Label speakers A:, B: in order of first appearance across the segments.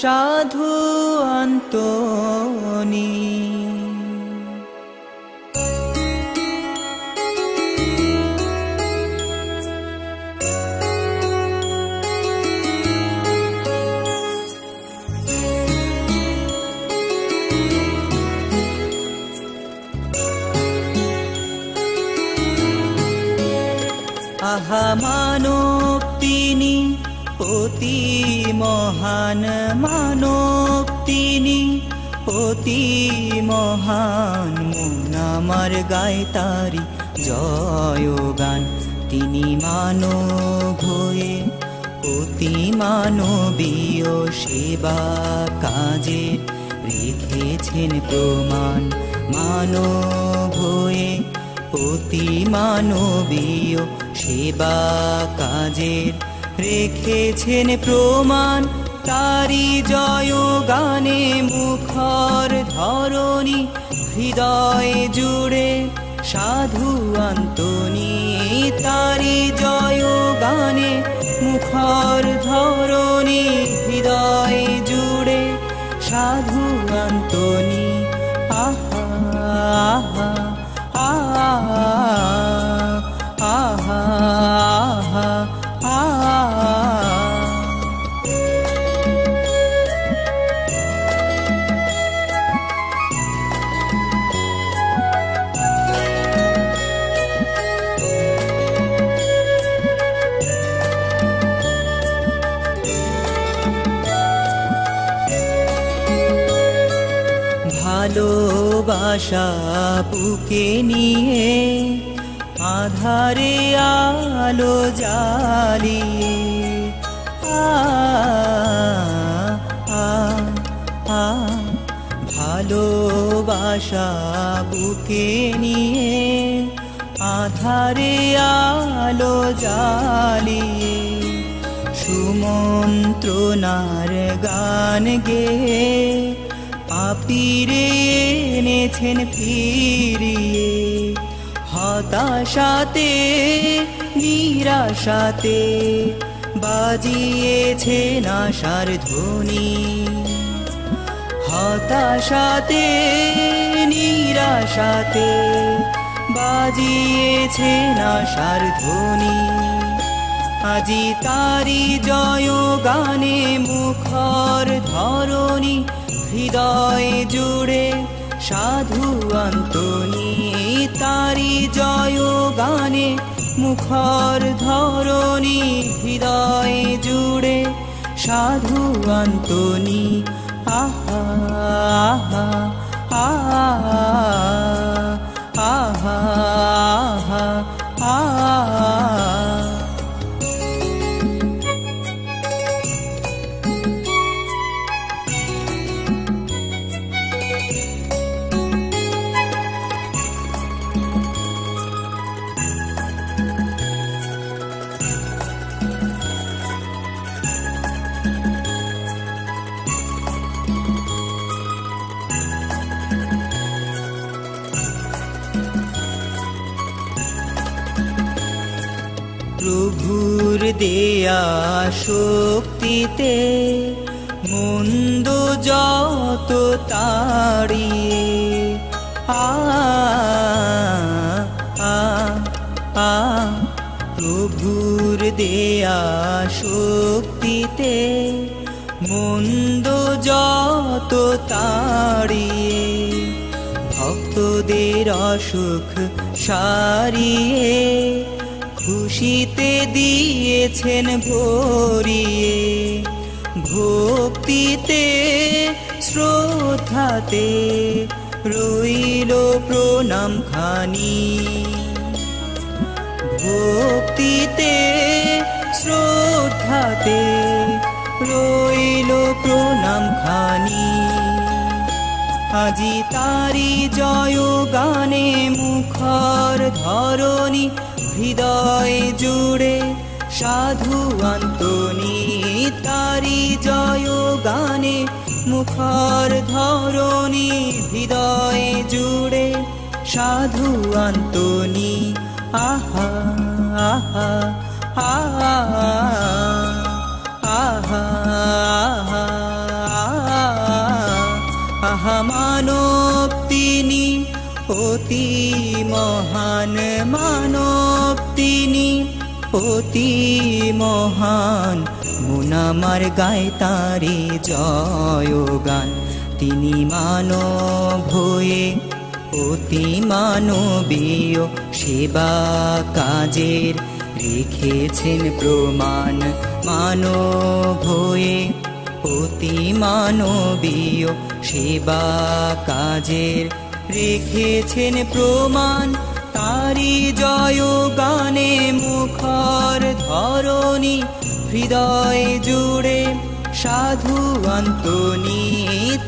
A: সাধু অন্তনি। আহা মানব মহান মানব তিনি, অতি মহান আমার গায় তারি জয় গান। তিনি মানব হয়ে অতি মানবীয় সেবা কাজে রেখেছেন প্রমাণ। মানব হয়ে অতি মানবীয় সেবা কাজের রেখেছেন প্রমাণ। তারি জয় গানে মুখর ধরণী। হৃদয় জুড়ে সাধু আন্তনি তারি জয় গানে মুখর ধরণী। হৃদয় জুড়ে সাধু আন্তনি আহা আহা আহা আহা। ভালোবাসা বুকে নিয়ে, আধারে আলো জ্বালিয়ে ভালোবাসা বুকে নিয়ে, আধারে আলো জ্বালিয়ে, সুমন্ত্রণার গান গেয়ে পাপিরে এনেছেন ফিরিয়ে। হতাশাতে, নিরাশাতে বাজিয়েছেন আশার ধ্বনি। হতাশাতে, নিরাশাতে বাজিয়েছেন আশার ধ্বনি। আজি তারি জয় গানে মুখর ধরণী হৃদয় জুড়ে সাধু অন্তনি, তারি জয় গানে মুখর ধরণী হৃদয় জুড়ে সাধু অন্তনি। আহা আহা আহা আহা আহা। শক্তিতে, মন্দ যত তাড়িয়ে, আ আ প্রভুর দেয়া শক্তিতে, মন্দ যত তাড়িয়ে, ভক্তদের অসুখ সারিয়ে, খুশিতে দিয়েছেন ভরিয়ে, ভক্তিতে, শ্রদ্ধাতে রইল প্রণাম খানি। ভক্তিতে, শ্রদ্ধাতে রইল প্রণাম খানি। আজি তারি জয় গানে মুখর ধরণী হৃদয় জুড়ে সাধু অন্তনি, তারি জয় গানে, মুখর ধরণি হৃদয়ে জুড়ে সাধু অন্তনি। আহা আহা আহা আহা আহা মানব তিনি অতি মহান, মান অতি মহান মুনামার গায় তারে জয় গান। তিনি মানব হয়ে, অতি মানবীয় সেবা কাজের রেখেছেন প্রমাণ। মানব হয়ে, অতি মানবীয় সেবা কাজের রেখেছেন প্রমাণ। তারি জয় গানে মুখর ধরণী, হৃদয় জুড়ে সাধু অন্তনি,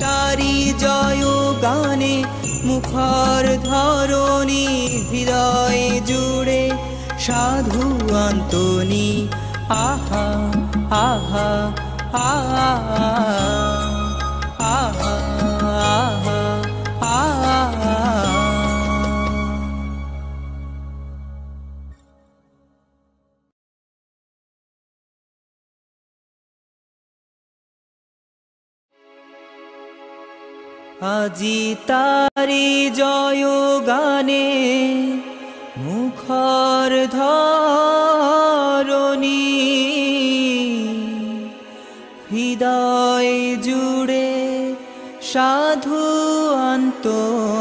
A: তারি জয় গানে মুখর ধরণী, হৃদয় জুড়ে সাধু অন্তনি। আহা আহা আহা। আজি তারি জয় গানে মুখর ধরণী হৃদয় জুড়ে সাধু অন্তনী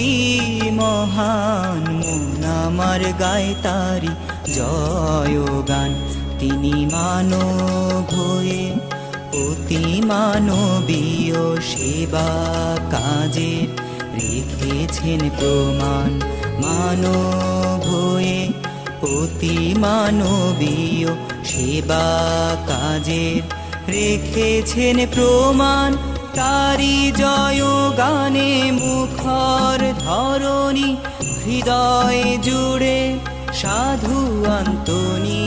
A: অতি মহান মন আমার গায় তারি জয় গান। তিনি মানব হয়ে অতি মানবীয় সেবা কাজে রেখেছেন প্রমাণ। মানব হয়ে অতি মানবীয় সেবা কাজের রেখেছেন প্রমাণ। তারি জয় গানে মুখর ধরণী, হৃদয় জুড়ে সাধু অন্তনি,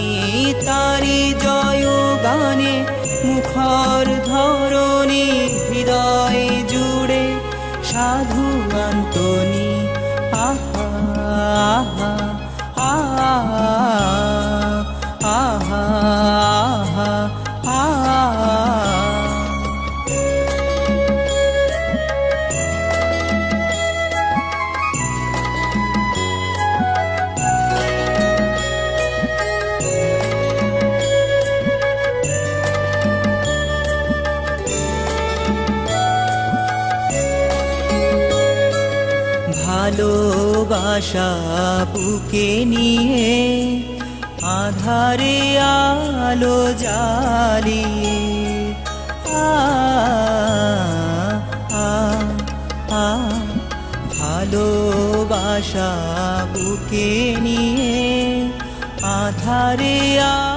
A: তারি জয় গানে মুখর ধরণী, হৃদয় জুড়ে সাধু অন্তনি আহা আহা আহা আহা আহা। ভালোবাসা বুকে নিয়ে আধারে আলো জালি আ আ আ ভালোবাসা বুকে নিয়ে আধারে আলো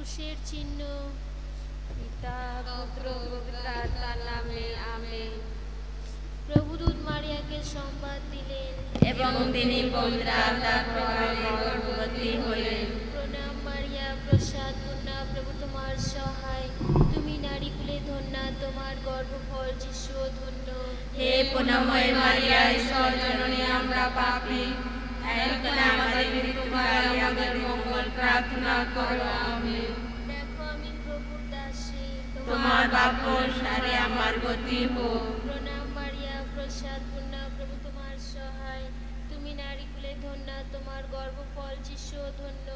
B: ক্রুশের চিহ্ন
C: পিতা পুত্র নামে আমেন
B: প্রভুদূত মারিয়াকে সংবাদ দিলেন।
C: এবং তিনি গর্ভবতী হলেন।
B: প্রণাম মারিয়া প্রসাদ পূর্ণা প্রভু তোমার সহায়। তুমি নারীকুলে ধন্যা তোমার গর্ভফল যিশু ধন্য।
C: হে পুনময় মারিয়া ঈশ্বর জননী আমরা পাপী। আমাদের মঙ্গল প্রার্থনা করো আমেন
B: সহায় তুমি নারীকুলে ধন্যা তোমার গর্ভফল যিশু ধন্য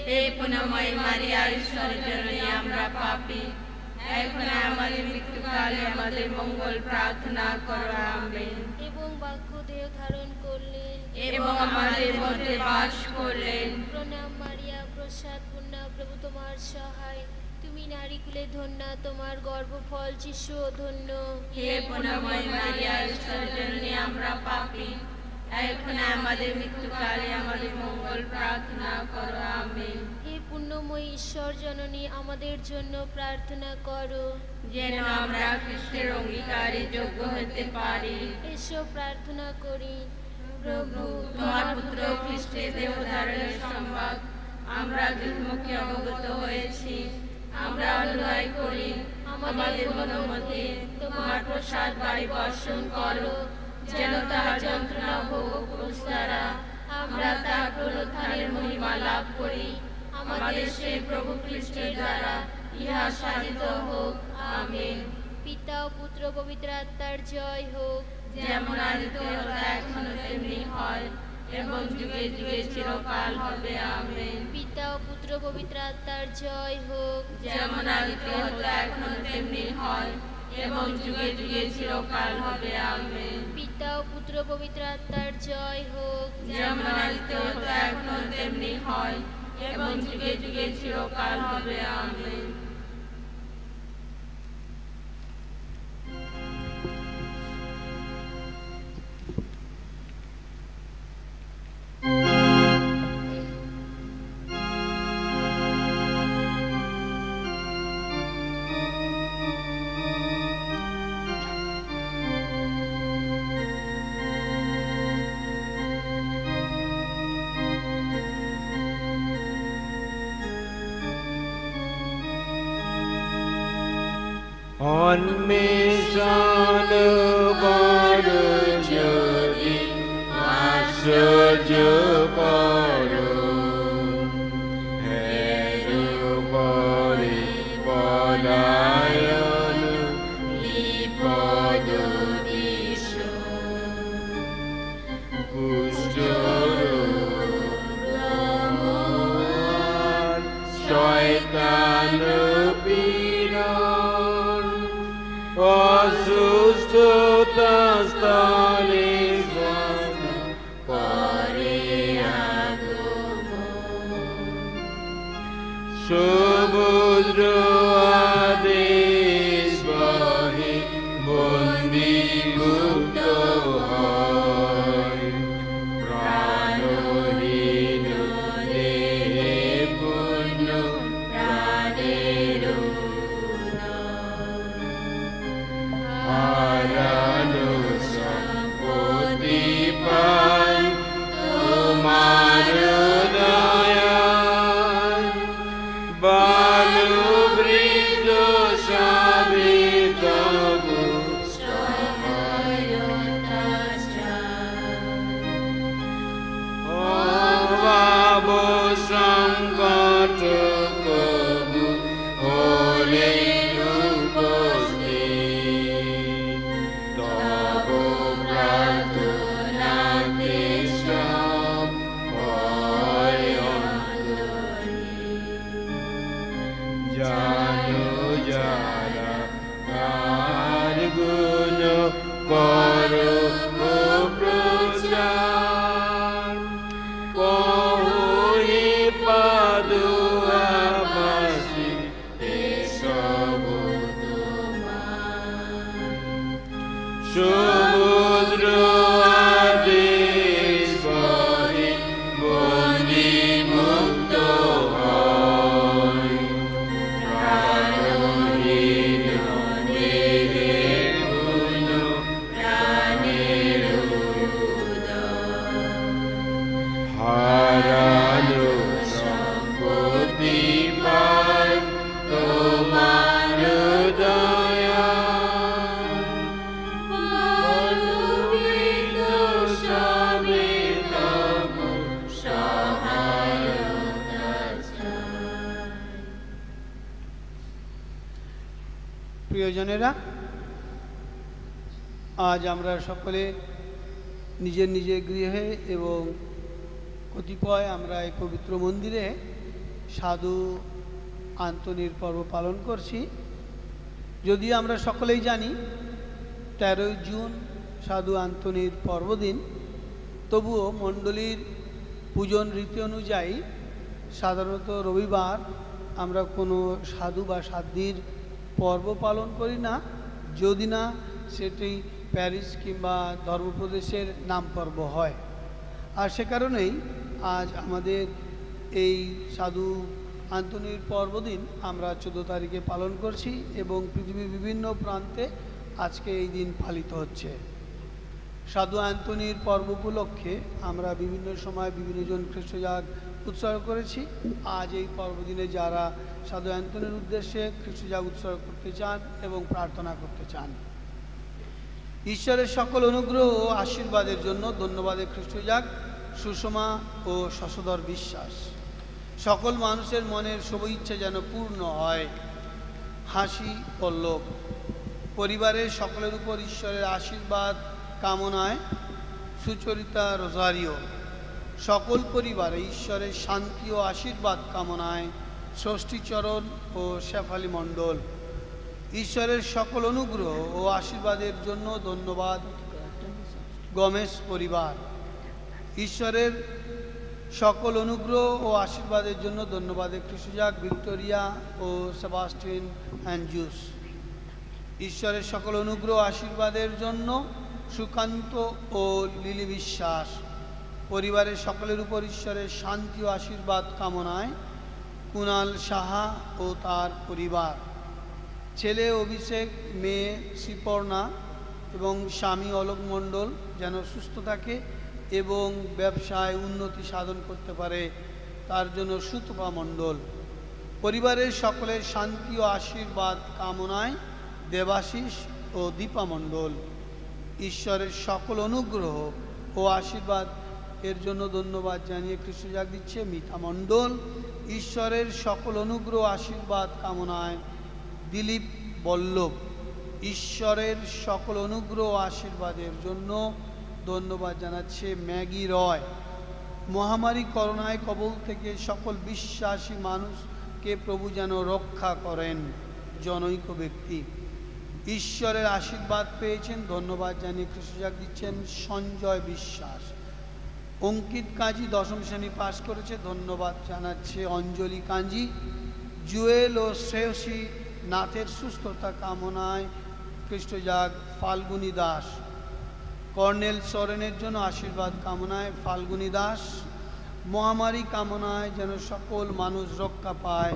C: হে পুনময় আমরা পাপী আমাদের মৃত্যুকালে আমাদের মঙ্গল প্রার্থনা করো আমেন
B: এবং
C: আমাদের মধ্যে বাস করলেন।
B: প্রণাম মারিয়া প্রসাদ পূর্ণা প্রভু তোমার সহায়। তুমি নারীকুলে ধন্যা তোমার গর্ভফল যিশু ধন্য।
C: হে পুনময় মারিয়া ঈশ্বর জননী আমরা পাপী। এখন আমাদের মৃত্যুকালে আমাদের মঙ্গল প্রার্থনা করো আমেন।
B: হে পুণ্যময়ী ঈশ্বর জননী আমাদের জন্য প্রার্থনা করো।
C: যেন আমরা খ্রিস্টের অঙ্গীকারে যোগ্য হতে পারি।
B: এসো প্রার্থনা করি।
C: প্রভু, তোমার পুত্র খ্রিস্টের দেহধারণের সংবাদ আমরা দুর্মুখে অবগত হয়েছি। আমরা অনুনয় করি, আমাদের মনোমতে তোমার প্রসাদ বাড়ি বর্ষণ করো, যেন তাহার যন্ত্রণা ভোগ দ্বারা আমরা তার পুনরুত্থানের মহিমা লাভ করি। আমাদের সেই প্রভু খ্রিস্টের দ্বারা ইহা সাধিত হোক। আমেন।
B: পিতা ও পুত্র পবিত্র আত্মার জয় হোক।
C: যেমন আদিতে হতো এখনও তেমনি হয় এবং যুগে যুগে চিরকাল হবে আমেন।
B: পিতা ও পুত্র পবিত্র আত্মার জয় হোক।
C: যেমন আদিতে হতো এখনও তেমনি হয় এবং যুগে যুগে চিরকাল হবে আমেন।
B: পিতা ও পুত্র পবিত্র আত্মার জয় হোক।
C: যেমন আদিতে হতো এখনও তেমনি হয় এবং যুগে যুগে চিরকাল হবে আমেন।
D: on
E: me. আজ আমরা সকলে নিজের নিজের গৃহে এবং কতিপয় আমরা এই পবিত্র মন্দিরে সাধু আন্তনির পর্ব পালন করছি। যদি আমরা সকলেই জানি তেরোই জুন সাধু আন্তনির পর্বদিন, তবুও মণ্ডলীর পূজন রীতি অনুযায়ী সাধারণত রবিবার আমরা কোনো সাধু বা সাধ্যির পর্ব পালন করি না। যদি না, সেটি প্যারিস কিংবা ধর্মপ্রদেশের নাম পর্ব হয়। আর সে কারণেই আজ আমাদের এই সাধু আন্তনির পর্বদিন আমরা চোদ্দ তারিখে পালন করছি এবং পৃথিবীর বিভিন্ন প্রান্তে আজকে এই দিন পালিত হচ্ছে। সাধু আন্তনির পর্ব উপলক্ষে আমরা বিভিন্ন সময় বিভিন্ন জন খ্রিস্টজাগ উৎসর্গ করেছি। আজ এই পর্বদিনে যারা সাধু অ্যান্তনের উদ্দেশ্যে খ্রিস্টজাগ উৎসর্গ করতে চান এবং প্রার্থনা করতে চান। ঈশ্বরের সকল অনুগ্রহ ও আশীর্বাদের জন্য ধন্যবাদের খ্রিস্টজাগ সুষমা ও শশধর বিশ্বাস। সকল মানুষের মনের শুভ ইচ্ছা যেন পূর্ণ হয়। হাসি পল্লব পরিবারের সকলের উপর ঈশ্বরের আশীর্বাদ, কামনায় সুচরিতা রোজারিও। সকল পরিবারে ঈশ্বরের শান্তি ও আশীর্বাদ কামনায় ষষ্ঠীচরণ ও শেফালি মণ্ডল। ঈশ্বরের সকল অনুগ্রহ ও আশীর্বাদের জন্য ধন্যবাদ। গমেশ পরিবার, ঈশ্বরের সকল অনুগ্রহ ও আশীর্বাদের জন্য ধন্যবাদ। কৃষিজাক ভিক্টোরিয়া ও সেবাস্টিন অ্যান্ডজুস ঈশ্বরের সকল অনুগ্রহ আশীর্বাদের জন্য সুকান্ত ও লিলি বিশ্বাস। পরিবারের সকলের উপর ঈশ্বরের শান্তি ও আশীর্বাদ কামনায় কুণাল সাহা ও তার পরিবার। ছেলে অভিষেক, মেয়ে শ্রীপর্ণা এবং স্বামী অলোক মণ্ডল যেন সুস্থ থাকে এবং ব্যবসায় উন্নতি সাধন করতে পারে, তার জন্য সুতপা মণ্ডল। পরিবারের সকলের শান্তি ও আশীর্বাদ কামনায় দেবাশিস ও দীপা মণ্ডল। ঈশ্বরের সকল অনুগ্রহ ও আশীর্বাদ এর জন্য ধন্যবাদ জানিয়ে কৃষ্ণজাগ দিচ্ছে মিতা মণ্ডল। ঈশ্বরের সকল অনুগ্রহ আশীর্বাদ কামনায় দিলীপ বল্লভ। ঈশ্বরের সকল অনুগ্রহ আশীর্বাদের জন্য ধন্যবাদ জানাচ্ছে ম্যাগি রয়। মহামারী করোনায় কবল থেকে সকল বিশ্বাসী মানুষকে প্রভু যেন রক্ষা করেন, জনৈক ব্যক্তি। ঈশ্বরের আশীর্বাদ পেয়েছেন, ধন্যবাদ জানিয়ে কৃষ্ণজাগ দিচ্ছেন সঞ্জয় বিশ্বাস। অঙ্কিত কাজী দশম শ্রেণি পাশ করেছে, ধন্যবাদ জানাচ্ছে অঞ্জলি কাঞ্জি জুয়েল ও শ্রেয়সী নাথের সুস্থতা কামনায় খ্রিস্টজাগ ফাল্গুনী দাস। কর্নেল সরেনের জন্য আশীর্বাদ কামনায় ফাল্গুনী দাস। মহামারী কামনায় যেন সকল মানুষ রক্ষা পায়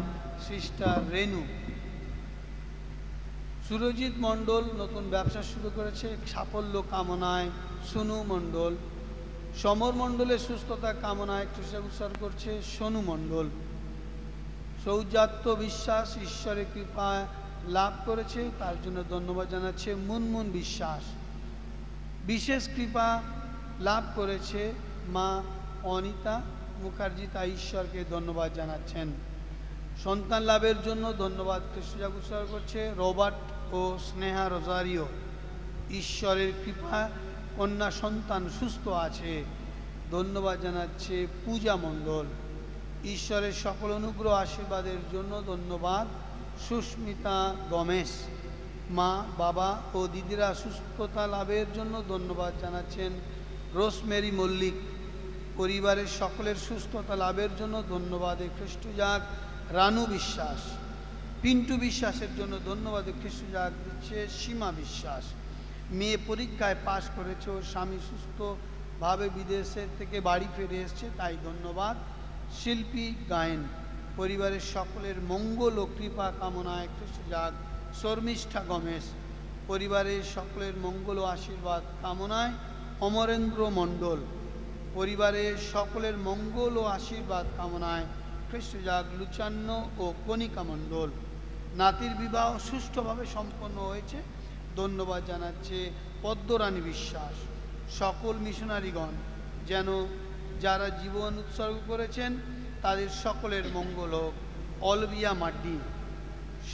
E: সিস্টার রেনু সুরজিৎ মণ্ডল নতুন ব্যবসা শুরু করেছে সাফল্য কামনায় সোনু মণ্ডল। সমর মণ্ডলের সুস্থতা কামনায় কৃষক উৎসর্গ করছে সোনু মণ্ডল। সৌজাত্য বিশ্বাস, ঈশ্বরের কৃপা লাভ করেছে, তার জন্য ধন্যবাদ জানাচ্ছে মুনমুন বিশ্বাস। বিশেষ কৃপা লাভ করেছে মা অনিতা মুখার্জি তা ঈশ্বরকে ধন্যবাদ জানাচ্ছেন। সন্তান লাভের জন্য ধন্যবাদ কৃষ্ণজাগ উৎসর্গ করছে রবার্ট ও স্নেহা রোজারিও। ঈশ্বরের কৃপা, কন্যা সন্তান সুস্থ আছে, ধন্যবাদ জানাচ্ছে পূজা মণ্ডল। ঈশ্বরের সকল অনুগ্রহ আশীর্বাদের জন্য ধন্যবাদ। সুস্মিতা গমেশ, মা, বাবা ও দিদিরা সুস্থতা লাভের জন্য ধন্যবাদ জানাচ্ছেন। রোসমেরি মল্লিক, পরিবারের সকলের সুস্থতা লাভের জন্য ধন্যবাদ। খ্রিস্টজাগ রানু বিশ্বাস, পিন্টু বিশ্বাসের জন্য ধন্যবাদ। খ্রিস্টজাগ দিচ্ছে সীমা বিশ্বাস, মেয়ে পরীক্ষায় পাশ করেছে ও স্বামী সুস্থভাবে বিদেশের থেকে বাড়ি ফিরে এসছে, তাই ধন্যবাদ। শিল্পী গায়েন, পরিবারের সকলের মঙ্গল ও কৃপা কামনায় খ্রিস্টজাগ শর্মিষ্ঠা গমেশ, পরিবারের সকলের মঙ্গল ও আশীর্বাদ কামনায় অমরেন্দ্র মণ্ডল, পরিবারের সকলের মঙ্গল ও আশীর্বাদ কামনায় খ্রিস্টজাগ লুচান্ন ও কণিকা মণ্ডল। নাতির বিবাহ সুষ্ঠুভাবে সম্পন্ন হয়েছে। ধন্যবাদ জানাচ্ছে পদ্মরানী বিশ্বাস। সকল মিশনারিগণ, যেন যারা জীবন উৎসর্গ করেছেন, তাদের সকলের মঙ্গল হোক। অলবিয়া মাড্ডি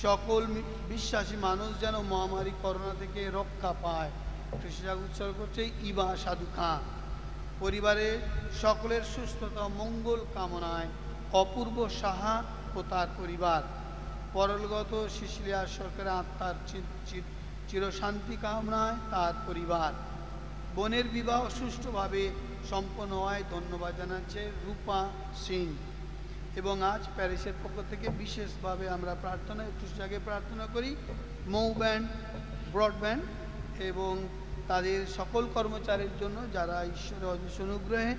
E: সকল বিশ্বাসী মানুষ যেন মহামারী করোনা থেকে রক্ষা পায়। খ্রিস্টান উৎসর্গ করছে ইবা সাধু খাঁ পরিবারে সকলের সুস্থতা, মঙ্গল কামনায় অপূর্ব সাহা ও তার পরিবার। পরলগত শিশিলিয়া সরকারের আত্মার চিরশান্তি কামনায় তার পরিবার। বোনের বিবাহ সুষ্ঠুভাবে সম্পন্ন হওয়ায় ধন্যবাদ জানাচ্ছে রূপা সিং। এবং আজ প্যারিসের পক্ষ থেকে বিশেষভাবে আমরা প্রার্থনা, একটু আগে প্রার্থনা করি মৌ ব্যান্ড ব্রডব্যান্ড এবং তাদের সকল কর্মচারীর জন্য যারা ঈশ্বরের অজস্র অনুগ্রহে,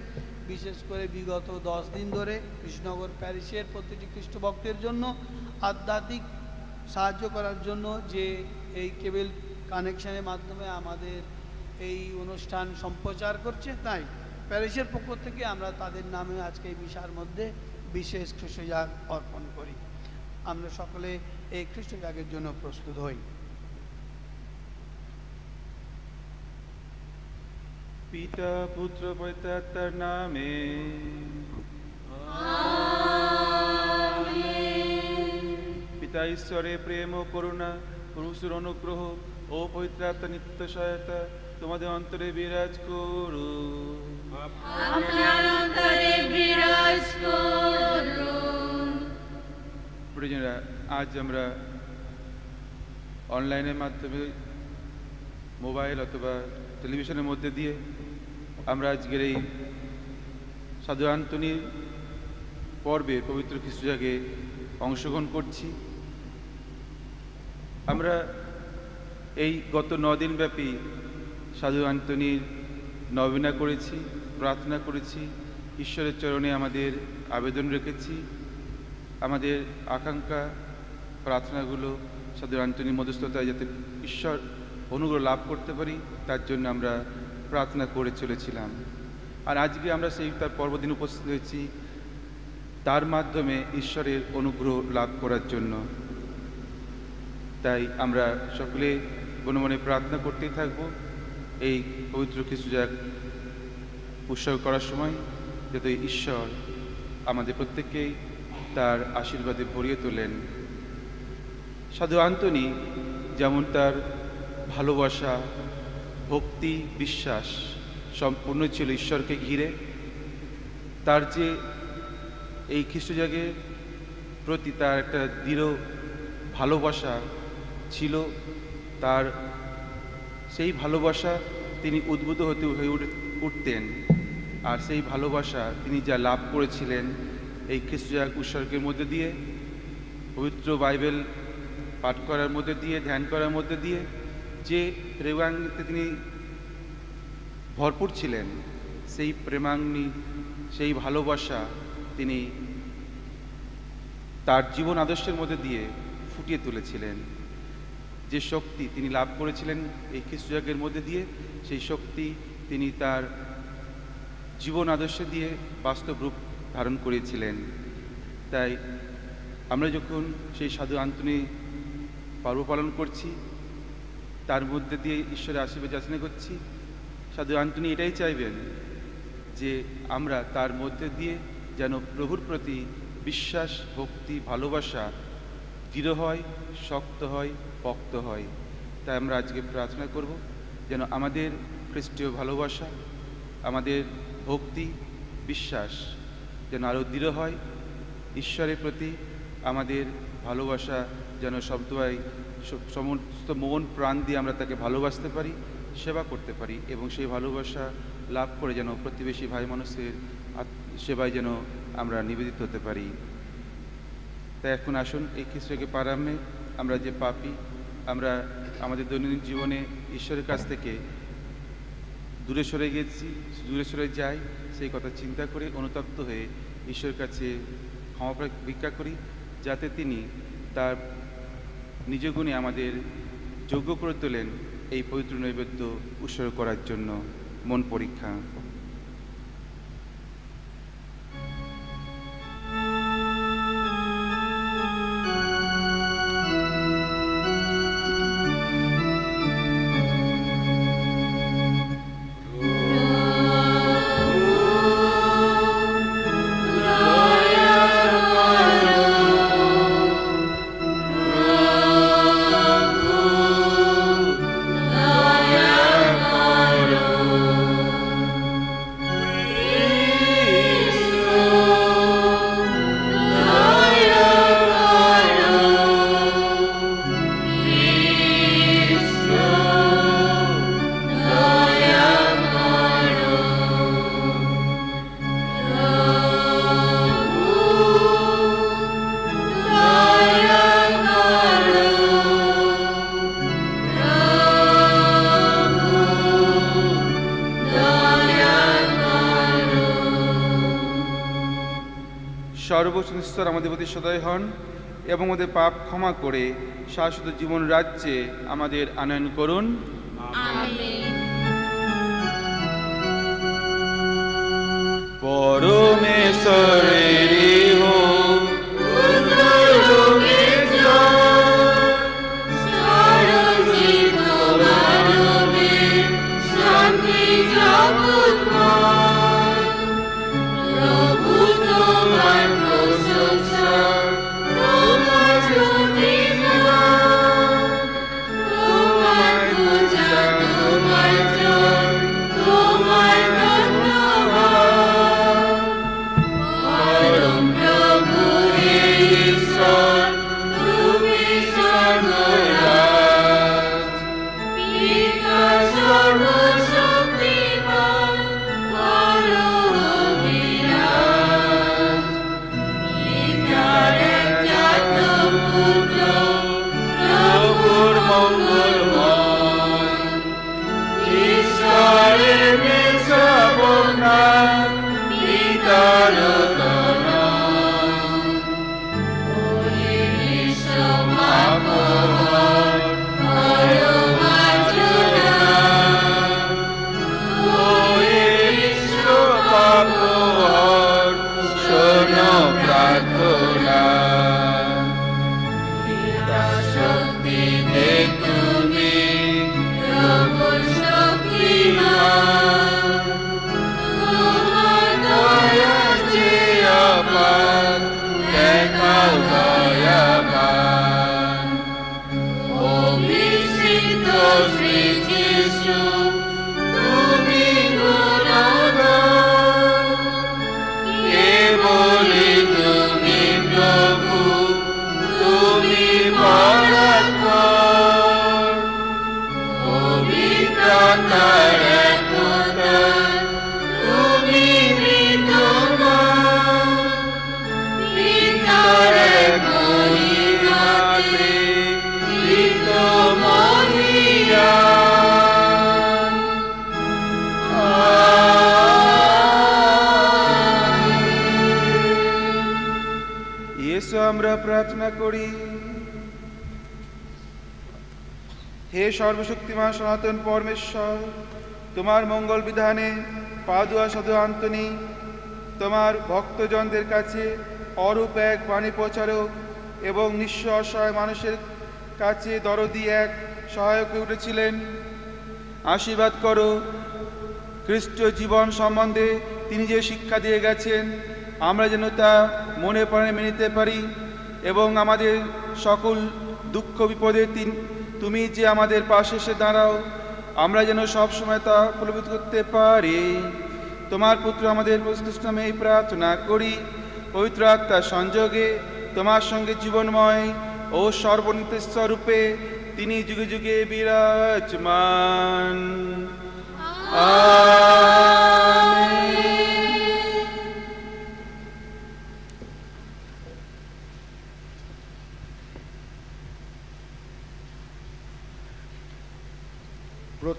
E: বিশেষ করে বিগত দশ দিন ধরে কৃষ্ণনগর প্যারিসের প্রতিটি খ্রিস্ট ভক্তের জন্য আধ্যাত্মিক সাহায্য করার জন্য যে এই কেবল কানেকশনের মাধ্যমে আমাদের এই অনুষ্ঠান সম্প্রচার করছে, তাই প্যারিসের পক্ষ থেকে আমরা তাদের নামে আজকে এই বিষয়ের মধ্যে বিশেষ খ্রিস্টজাগ অর্পণ করি। আমরা সকলে এই খ্রিস্টজাগের জন্য প্রস্তুত হই।
F: পিতা পুত্র পবিত্রাত্মার নামে। পিতা ঈশ্বরের প্রেম ও করুণা পুরুষের অনুগ্রহ ও পবিত্রাত্মা নিত্য সহায়তা তোমাদের অন্তরে বিরাজ করু
C: অন্তরে বিরাজ করুন।
F: আজ আমরা অনলাইনের মাধ্যমে মোবাইল অথবা টেলিভিশনের মধ্যে দিয়ে আমরা আজকের এই সাধু আন্তনির পর্বে পবিত্র খ্রিস্টজাগে অংশগ্রহণ করছি। আমরা এই গত দিন ব্যাপী সাধু আন্তনির নবীনা করেছি। প্রার্থনা করেছি, ঈশ্বরের চরণে আমাদের আবেদন রেখেছি। আমাদের আকাঙ্ক্ষা, প্রার্থনাগুলো সাধু আন্তনির মধ্যস্থতায় যাতে ঈশ্বর অনুগ্রহ লাভ করতে পারি, তার জন্য আমরা প্রার্থনা করে চলেছিলাম। আর আজকে আমরা সেই তার পর্বদিন উপস্থিত হয়েছি, তার মাধ্যমে ঈশ্বরের অনুগ্রহ লাভ করার জন্য। তাই আমরা সকলে মনে মনে প্রার্থনা করতেই থাকব। এই পবিত্র কিছু উৎসর্গ করার সময় যাতে ঈশ্বর আমাদের প্রত্যেককেই তার আশীর্বাদে ভরিয়ে তোলেন। সাধু আন্তনি যেমন তার ভালোবাসা, ভক্তি, বিশ্বাস সম্পূর্ণ ছিল ঈশ্বরকে ঘিরে, তার যে এই খ্রিস্টজাগের প্রতি তার একটা দৃঢ় ভালোবাসা ছিল, তার সেই ভালোবাসা তিনি উদ্ভূত হতে হয়ে উঠ- উঠতেন। আর সেই ভালোবাসা তিনি যা লাভ করেছিলেন এই খ্রিস্টজাগ উৎসর্গের মধ্যে দিয়ে, পবিত্র বাইবেল পাঠ করার মধ্যে দিয়ে, ধ্যান করার মধ্যে দিয়ে, যে প্রেমাঙ্গিতে তিনি ভরপুর ছিলেন, সেই প্রেমাগ্নি সেই ভালোবাসা তিনি তার জীবন আদর্শের মধ্যে দিয়ে ফুটিয়ে তুলেছিলেন। যে শক্তি তিনি লাভ করেছিলেন এই খ্রিস্টজাগের মধ্যে দিয়ে, সেই শক্তি তিনি তার জীবন আদর্শ দিয়ে বাস্তব রূপ ধারণ করেছিলেন। তাই আমরা যখন সেই সাধু আন্তনি পর্ব পালন করছি, তার মধ্যে দিয়ে ঈশ্বরের আশীর্বাদ যাচনা করছি, সাধু আন্তনি এটাই চাইবেন যে আমরা তার মধ্যে দিয়ে যেন প্রভুর প্রতি বিশ্বাস, ভক্তি, ভালোবাসা দৃঢ় হয়, শক্ত হয় পক্ত হয়। তাই আমরা আজকে প্রার্থনা করব যেন আমাদের খ্রিস্টীয় ভালোবাসা আমাদের ভক্তি, বিশ্বাস যেন আরও দৃঢ় হয়। ঈশ্বরের প্রতি আমাদের ভালোবাসা যেন সবদুয়াই স- সমস্ত মন প্রাণ দিয়ে আমরা তাকে ভালোবাসতে পারি, সেবা করতে পারি এবং সেই ভালোবাসা লাভ করে যেন প্রতিবেশী ভাই মানুষের সেবায় যেন আমরা নিবেদিত হতে পারি। তাই এখন আসুন এই খ্রিস্টকে পারামে আমরা যে পাপি, আমরা আমাদের দৈনন্দিন জীবনে ঈশ্বরের কাছ থেকে দূরে সরে গেছি, দূরে সরে যাই, সেই কথা চিন্তা করে অনুতপ্ত হয়ে ঈশ্বরের কাছে ক্ষমা ভিক্ষা করি, যাতে তিনি তার নিজ গুণে আমাদের যোগ্য করে তোলেন এই পবিত্র নৈবেদ্য উৎসর্গ করার জন্য মন পরীক্ষা। সর্বসংস্তর আমাদের প্রতি সদয় হন এবং আমাদের পাপ ক্ষমা করে শাশ্বত জীবন রাজ্যে আমাদের আনয়ন করুন। সনাতন পরমেশ্বর, তোমার মঙ্গল বিধানে পাদুয়া সাধু আন্তনি, তোমার ভক্তজনদের কাছে অরূপ এক বাণী প্রচারক এবং নিঃস্ব অসহায় মানুষের কাছে দরদি এক সহায়ক উঠেছিলেন। আশীর্বাদ করো, খ্রিস্ট জীবন সম্বন্ধে তিনি যে শিক্ষা দিয়ে গেছেন, আমরা যেন তা মনে প্রাণে মেনে নিতে পারি এবং আমাদের সকল দুঃখ বিপদে তিন- তুমি যে আমাদের পাশে এসে দাঁড়াও, আমরা যেন সব সময় তা উপলব্ধি করতে পারি। তোমার পুত্র আমাদের নামে এই প্রার্থনা করি। পবিত্র আত্মার সংযোগে, তোমার সঙ্গে জীবনময় ও সর্বনিতেশ্বর রূপে তিনি যুগে যুগে বিরাজমান।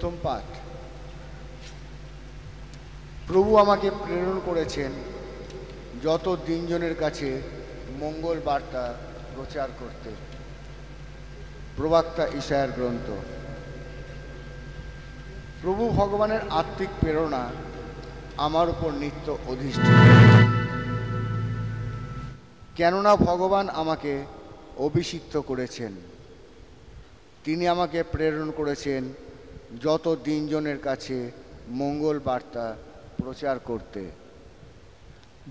G: প্রথম পাঠ। প্রভু আমাকে প্রেরণ করেছেন যত দিনজনের কাছে মঙ্গল বার্তা প্রচার করতে। প্রবাক্তা ঈশায়ার গ্রন্থ। প্রভু ভগবানের আত্মিক প্রেরণা আমার উপর নিত্য অধিষ্ঠিত। কেননা ভগবান আমাকে অভিষিক্ত করেছেন। তিনি আমাকে প্রেরণ করেছেন যত দিনজনের কাছে মঙ্গল বার্তা প্রচার করতে,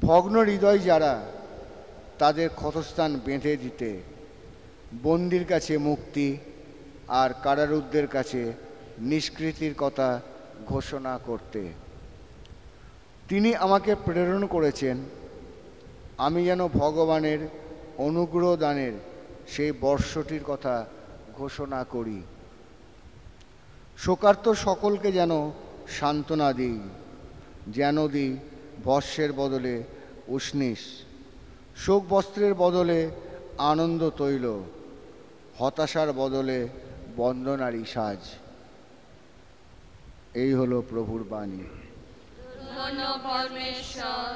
G: ভগ্ন হৃদয় যারা তাদের ক্ষতস্থান বেঁধে দিতে, বন্দির কাছে মুক্তি আর কারারুদ্ধের কাছে নিষ্কৃতির কথা ঘোষণা করতে। তিনি আমাকে প্রেরণ করেছেন, আমি যেন ভগবানের অনুগ্রহ দানের সেই বর্ষটির কথা ঘোষণা করি। শোকার্ত সকলকে যেন সান্ত্বনা দিই, যেন দিই ভস্যের বদলে উষ্ণিস শোক বস্ত্রের বদলে আনন্দ তৈল, হতাশার বদলে বন্দনারী সাজ এই হলো প্রভুর বাণী।
C: পরমেশ্বর।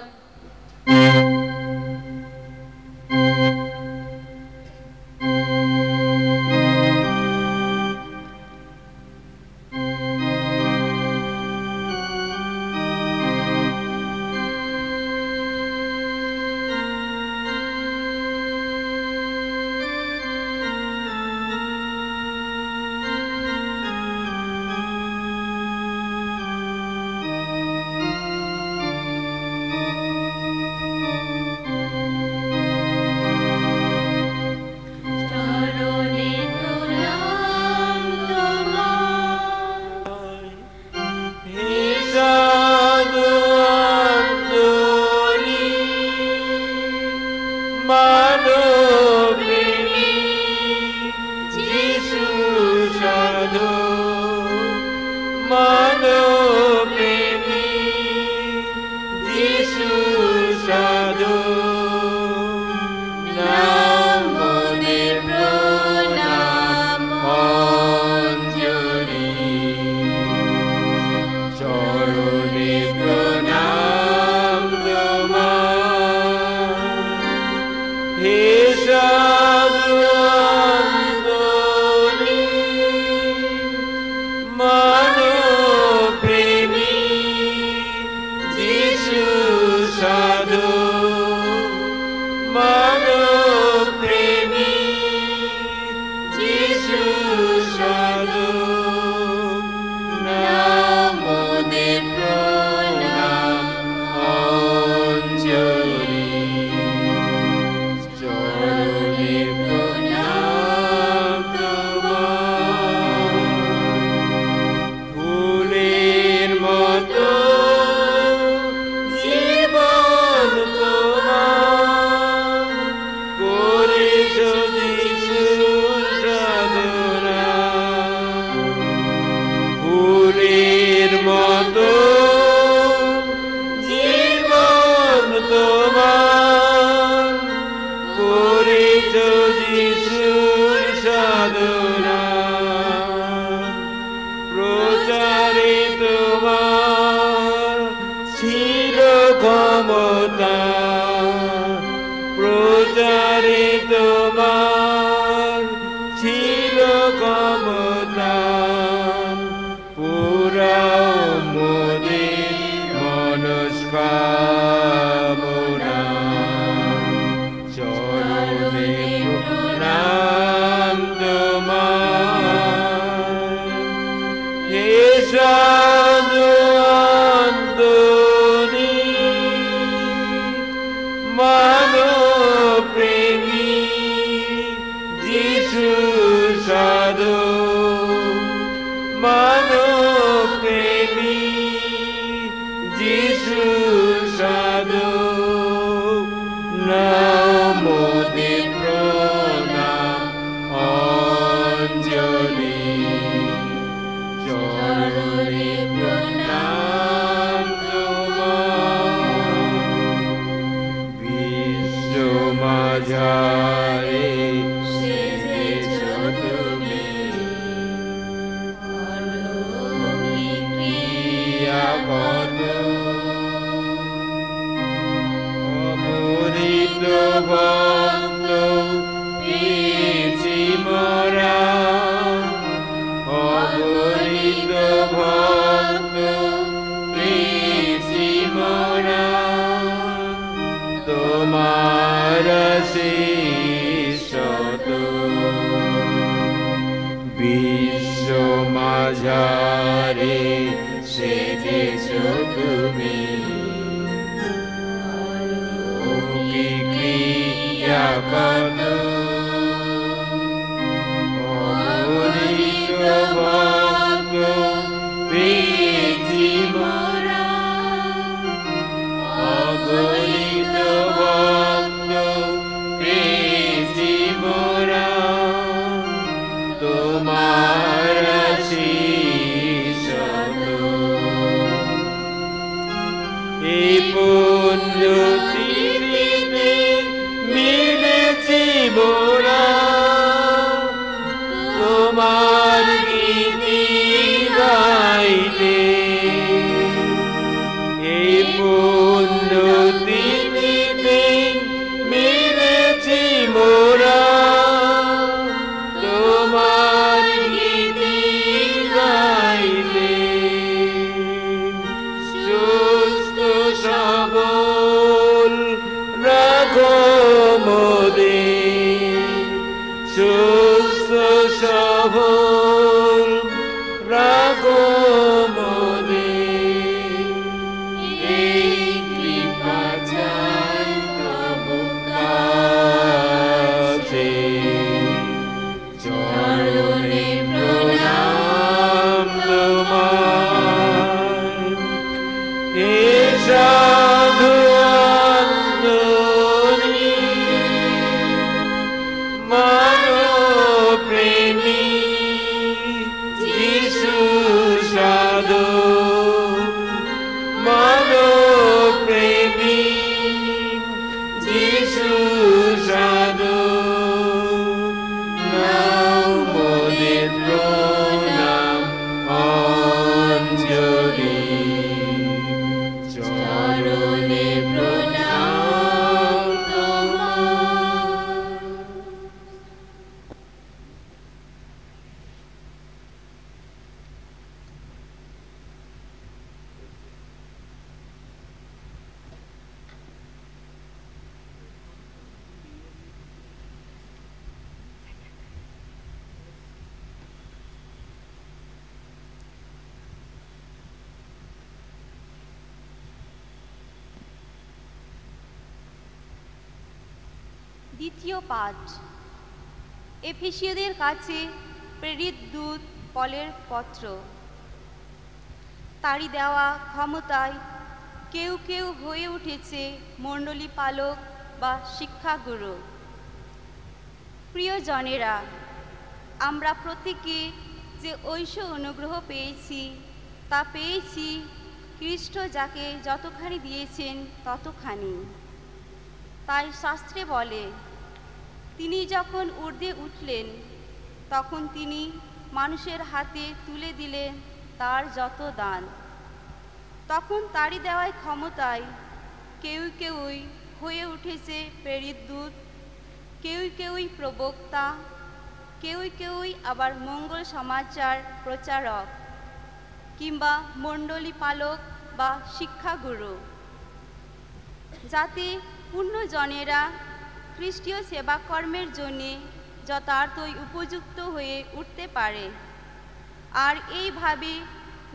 H: দ্বিতীয় পাঠ। এফেসীয়দের কাছে প্রেরিত দূত পলের পত্র। তারই দেওয়া ক্ষমতায় কেউ কেউ হয়ে উঠেছে মণ্ডলী পালক বা শিক্ষাগুরু। প্রিয়জনেরা, আমরা প্রত্যেকে যে ঐশ্ব অনুগ্রহ পেয়েছি, তা পেয়েছি খ্রিস্ট যাকে যতখানি দিয়েছেন ততখানি। তাই শাস্ত্রে বলে তিনি যখন ঊর্ধ্বে উঠলেন, তখন তিনি মানুষের হাতে তুলে দিলেন তার যত দান। তখন তারই দেওয়ায় ক্ষমতায় কেউ কেউই হয়ে উঠেছে প্রেরিত দূত, কেউ কেউই প্রবক্তা, কেউ কেউই আবার মঙ্গল সমাচার প্রচারক কিংবা মণ্ডলী পালক বা শিক্ষাগুরু। যাতে পূর্ণজনেরা খ্রিস্টীয় সেবাকর্মের জন্যে যথার্থই উপযুক্ত হয়ে উঠতে পারে। আর এইভাবে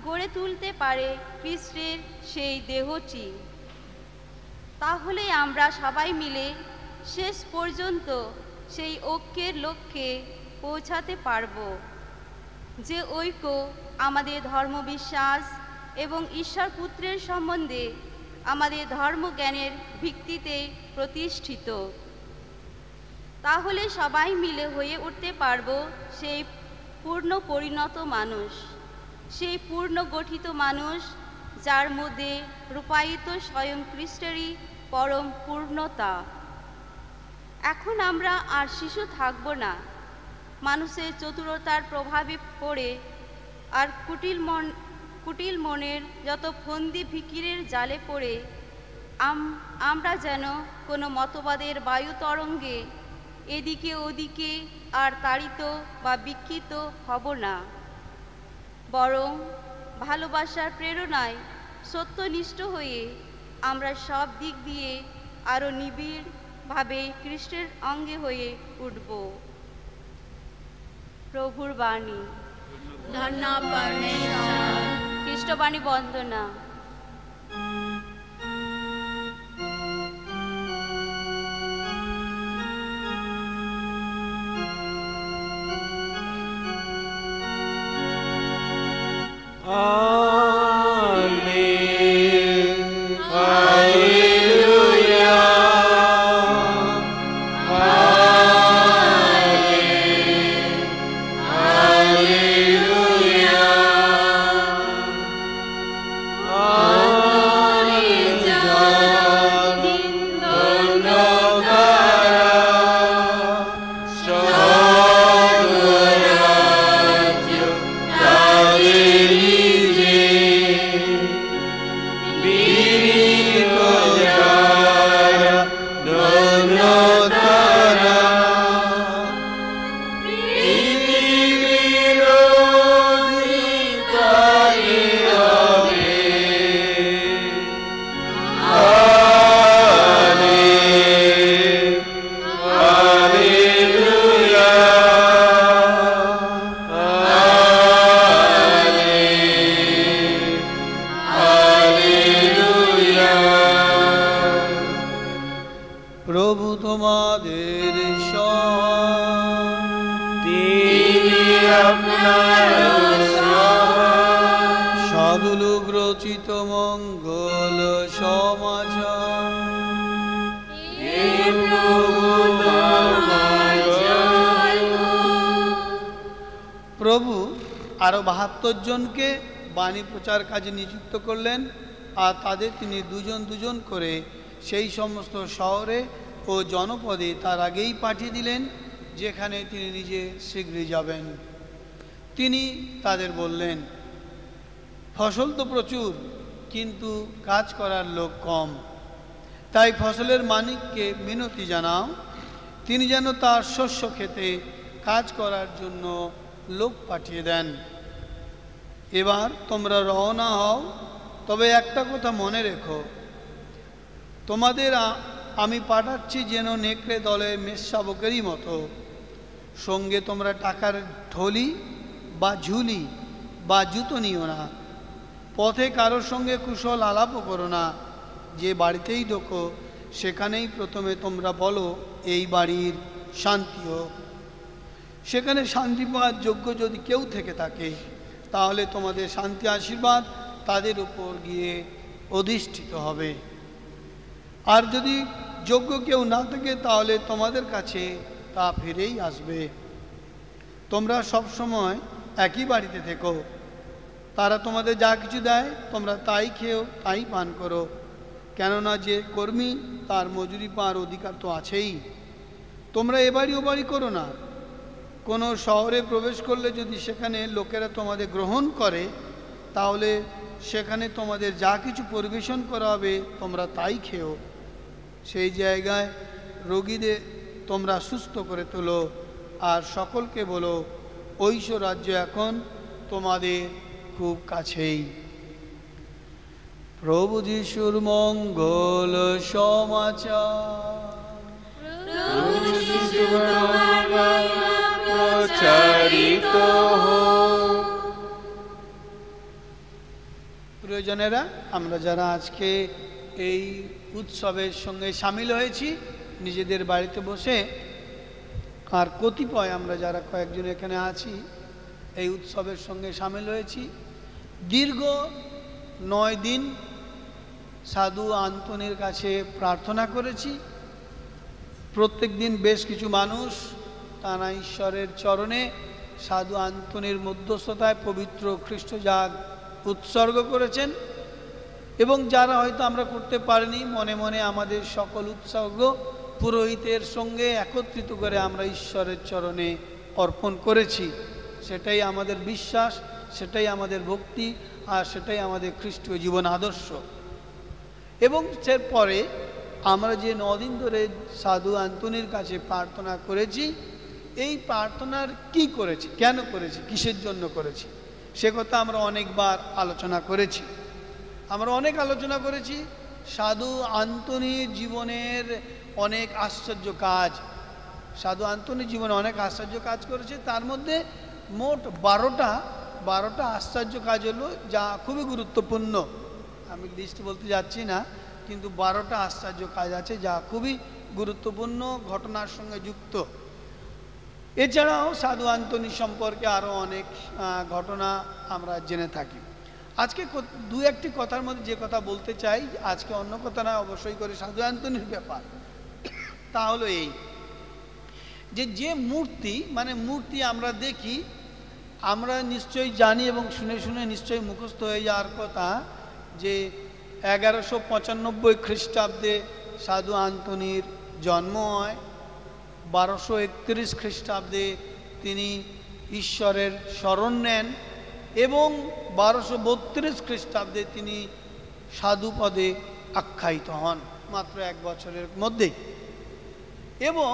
H: গড়ে তুলতে পারে খ্রিস্টের সেই দেহটি। তাহলে আমরা সবাই মিলে শেষ পর্যন্ত সেই ঐক্যের লক্ষ্যে পৌঁছাতে পারব। যে ঐক্য আমাদের ধর্মবিশ্বাস এবং ঈশ্বর পুত্রের সম্বন্ধে আমাদের ধর্মজ্ঞানের ভিত্তিতে প্রতিষ্ঠিত। তাহলে সবাই মিলে হয়ে উঠতে পারব সেই পূর্ণ পরিণত মানুষ। সেই পূর্ণ গঠিত মানুষ যার মধ্যে রূপায়িত স্বয়ং খ্রিস্টেরই পরম পূর্ণতা। এখন আমরা আর শিশু থাকব না। মানুষের চতুরতার প্রভাবে পড়ে আর কুটিল মন, কুটিল মনের যত ফন্দি ফিকিরের জালে পড়ে, আম- আমরা যেন কোনো মতবাদের বায়ু তরঙ্গে এদিকে ওদিকে আর তাড়িত বা বিক্ষিত হব না। বরং ভালোবাসার প্রেরণায় সত্যনিষ্ঠ হয়ে আমরা সব দিক দিয়ে আরও নিবিড়ভাবে কৃষ্ণের অঙ্গে হয়ে উঠব। প্রভুর বাণী। খ্রিস্টবাণী বন্দনা।
E: প্রচার কাজে নিযুক্ত করলেন আর তাদের তিনি দুজন দুজন করে সেই সমস্ত শহরে ও জনপদে তার আগেই পাঠিয়ে দিলেন, যেখানে তিনি নিজে শীঘ্রই যাবেন। তিনি তাদের বললেন, ফসল তো প্রচুর, কিন্তু কাজ করার লোক কম। তাই ফসলের মালিককে মিনতি জানাও। তিনি যেন তার শস্য খেতে কাজ করার জন্য লোক পাঠিয়ে দেন। এবার তোমরা রওনা হও। তবে একটা কথা মনে রেখো। তোমাদের আমি পাঠাচ্ছি যেন নেকড়ে দলের মেষশাবকেরই মতো। সঙ্গে তোমরা টাকার ঢলি বা ঝুলি বা জুতো নিও না। পথে কারোর সঙ্গে কুশল আলাপও করো না। যে বাড়িতেই ঢোকো, সেখানেই প্রথমে তোমরা বলো, এই বাড়ির শান্তি হোক। সেখানে শান্তি পাওয়ার যোগ্য যদি কেউ থেকে থাকে তাহলে তোমাদের শান্তি আশীর্বাদ তাদের উপর গিয়ে অধিষ্ঠিত হবে। আর যদি যোগ্য কেউ না থাকে, তাহলে তোমাদের কাছে তা ফিরেই আসবে। তোমরা সব সময় একই বাড়িতে থেকো। তারা তোমাদের যা কিছু দেয়, তোমরা তাই খেয়েও তাই পান করো। কেননা যে কর্মী, তার মজুরি পাওয়ার অধিকার তো আছেই। তোমরা এ বাড়ি ও বাড়ি করো না। কোনো শহরে প্রবেশ করলে যদি সেখানে লোকেরা তোমাদের গ্রহণ করে, তাহলে সেখানে তোমাদের যা কিছু পরিবেশন করা হবে, তোমরা তাই খেও। সেই জায়গায় রোগীদের তোমরা সুস্থ করে তোলো আর সকলকে বলো, ঐশ রাজ্য এখন তোমাদের খুব কাছেই। প্রভু যিশুর মঙ্গল সমাচার। প্রিয়জনেরা, আমরা যারা আজকে এই উৎসবের সঙ্গে সামিল হয়েছি, নিজেদের বাড়িতে বসে, আর কতিপয় আমরা যারা কয়েকজন এখানে আছি, এই উৎসবের সঙ্গে সামিল হয়েছি। দীর্ঘ নয় দিন সাধু আন্তনির কাছে প্রার্থনা করেছি। প্রত্যেক দিন বেশ কিছু মানুষ তারা ঈশ্বরের চরণে সাধু আন্তনির মধ্যস্থতায় পবিত্র খ্রিস্টজাগ উৎসর্গ করেছেন। এবং যারা হয়তো আমরা করতে পারিনি, মনে মনে আমাদের সকল উৎসর্গ পুরোহিতের সঙ্গে একত্রিত করে আমরা ঈশ্বরের চরণে অর্পণ করেছি। সেটাই আমাদের বিশ্বাস, সেটাই আমাদের ভক্তি, আর সেটাই আমাদের খ্রিস্টীয় জীবন আদর্শ। এবং এর পরে আমরা যে নদিন ধরে সাধু আন্তনির কাছে প্রার্থনা করেছি এই প্রার্থনার কি করেছি? কেন করেছি? কিসের জন্য করেছি? সে কথা আমরা অনেকবার আলোচনা করেছি। আমরা অনেক আলোচনা করেছি। সাধু আন্তনির জীবনের অনেক আশ্চর্য কাজ। সাধু আন্তনির জীবনে অনেক আশ্চর্য কাজ করেছে। তার মধ্যে মোট বারোটা বারোটা আশ্চর্য কাজ হলো যা খুবই গুরুত্বপূর্ণ। আমি লিস্ট বলতে যাচ্ছি না, কিন্তু বারোটা আশ্চর্য কাজ আছে যা খুবই গুরুত্বপূর্ণ ঘটনার সঙ্গে যুক্ত। এছাড়াও সাধু আন্তনি সম্পর্কে আরও অনেক ঘটনা আমরা জেনে থাকি। আজকে দু একটি কথার মধ্যে যে কথা বলতে চাই, আজকে অন্য কথা না অবশ্যই করে সাধু আন্তনির ব্যাপার। তা হলো এই, যে যে মূর্তি মানে মূর্তি আমরা দেখি, আমরা নিশ্চয়ই জানি এবং শুনে শুনে নিশ্চয়ই মুখস্থ হয়ে যাওয়ার কথা যে, এগারোশো পঁচানব্বই খ্রিস্টাব্দে সাধু আন্তনির জন্ম হয়। বারোশো একত্রিশ খ্রিস্টাব্দে তিনি ঈশ্বরের শরণ নেন এবং বারোশো বত্রিশ খ্রিস্টাব্দে তিনি সাধুপদে আখ্যায়িত হন, মাত্র এক বছরের মধ্যেই। এবং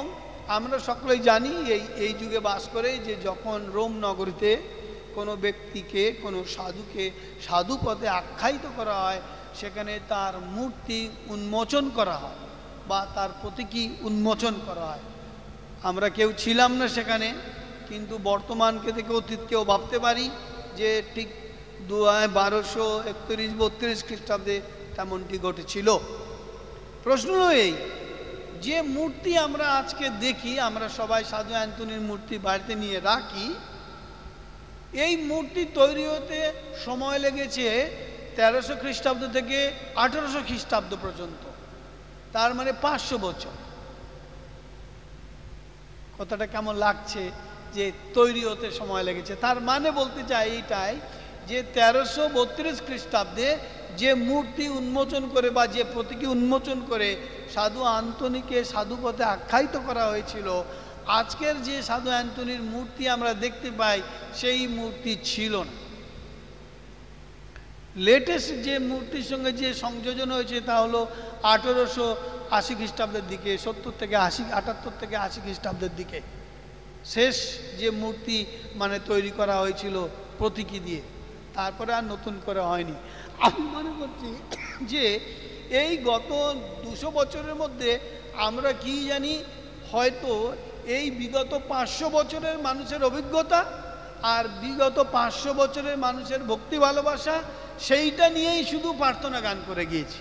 E: আমরা সকলেই জানি এই এই যুগে বাস করে যে যখন রোম নগরীতে কোনো ব্যক্তিকে, কোনো সাধুকে সাধু পদে আখ্যায়িত করা হয়, সেখানে তার মূর্তি উন্মোচন করা হয় বা তার প্রতীকী উন্মোচন করা হয়। আমরা কেউ ছিলাম না সেখানে, কিন্তু বর্তমানকে থেকে অতীতকেও ভাবতে পারি যে ঠিক দু বারোশো একত্রিশ, বত্রিশ খ্রিস্টাব্দে তেমনটি ঘটেছিল। প্রশ্ন এই, যে মূর্তি আমরা আজকে দেখি, আমরা সবাই সাধু অ্যান্টনির মূর্তি বাড়িতে নিয়ে রাখি, এই মূর্তি তৈরি হতে সময় লেগেছে তেরোশো খ্রিস্টাব্দ থেকে আঠেরোশো খ্রিস্টাব্দ পর্যন্ত। তার মানে পাঁচশো বছর। কথাটা কেমন লাগছে যে তৈরি হতে সময় লেগেছে। তার মানে বলতে চাই এইটাই যে তেরোশো বত্রিশ খ্রিস্টাব্দে যে মূর্তি উন্মোচন করে বা যে প্রতীকী উন্মোচন করে সাধু আন্তনিকে সাধু পথে আখ্যায়িত করা হয়েছিল, আজকের যে সাধু অ্যান্টনির মূর্তি আমরা দেখতে পাই সেই মূর্তি ছিল না। লেটেস্ট যে মূর্তির সঙ্গে যে সংযোজন হয়েছে তা হলো আঠেরোশো আশি খ্রিস্টাব্দের দিকে, সত্তর থেকে আশি, আটাত্তর থেকে আশি খ্রিস্টাব্দের দিকে শেষ যে মূর্তি মানে তৈরি করা হয়েছিল প্রতীকী দিয়ে, তারপরে আর নতুন করে হয়নি। আমি মনে করছি যে এই গত দুশো বছরের মধ্যে আমরা কি জানি, হয়তো এই বিগত পাঁচশো বছরের মানুষের অভিজ্ঞতা আর বিগত পাঁচশো বছরের মানুষের ভক্তি ভালোবাসা, সেইটা নিয়েই শুধু প্রার্থনা গান করে গিয়েছি।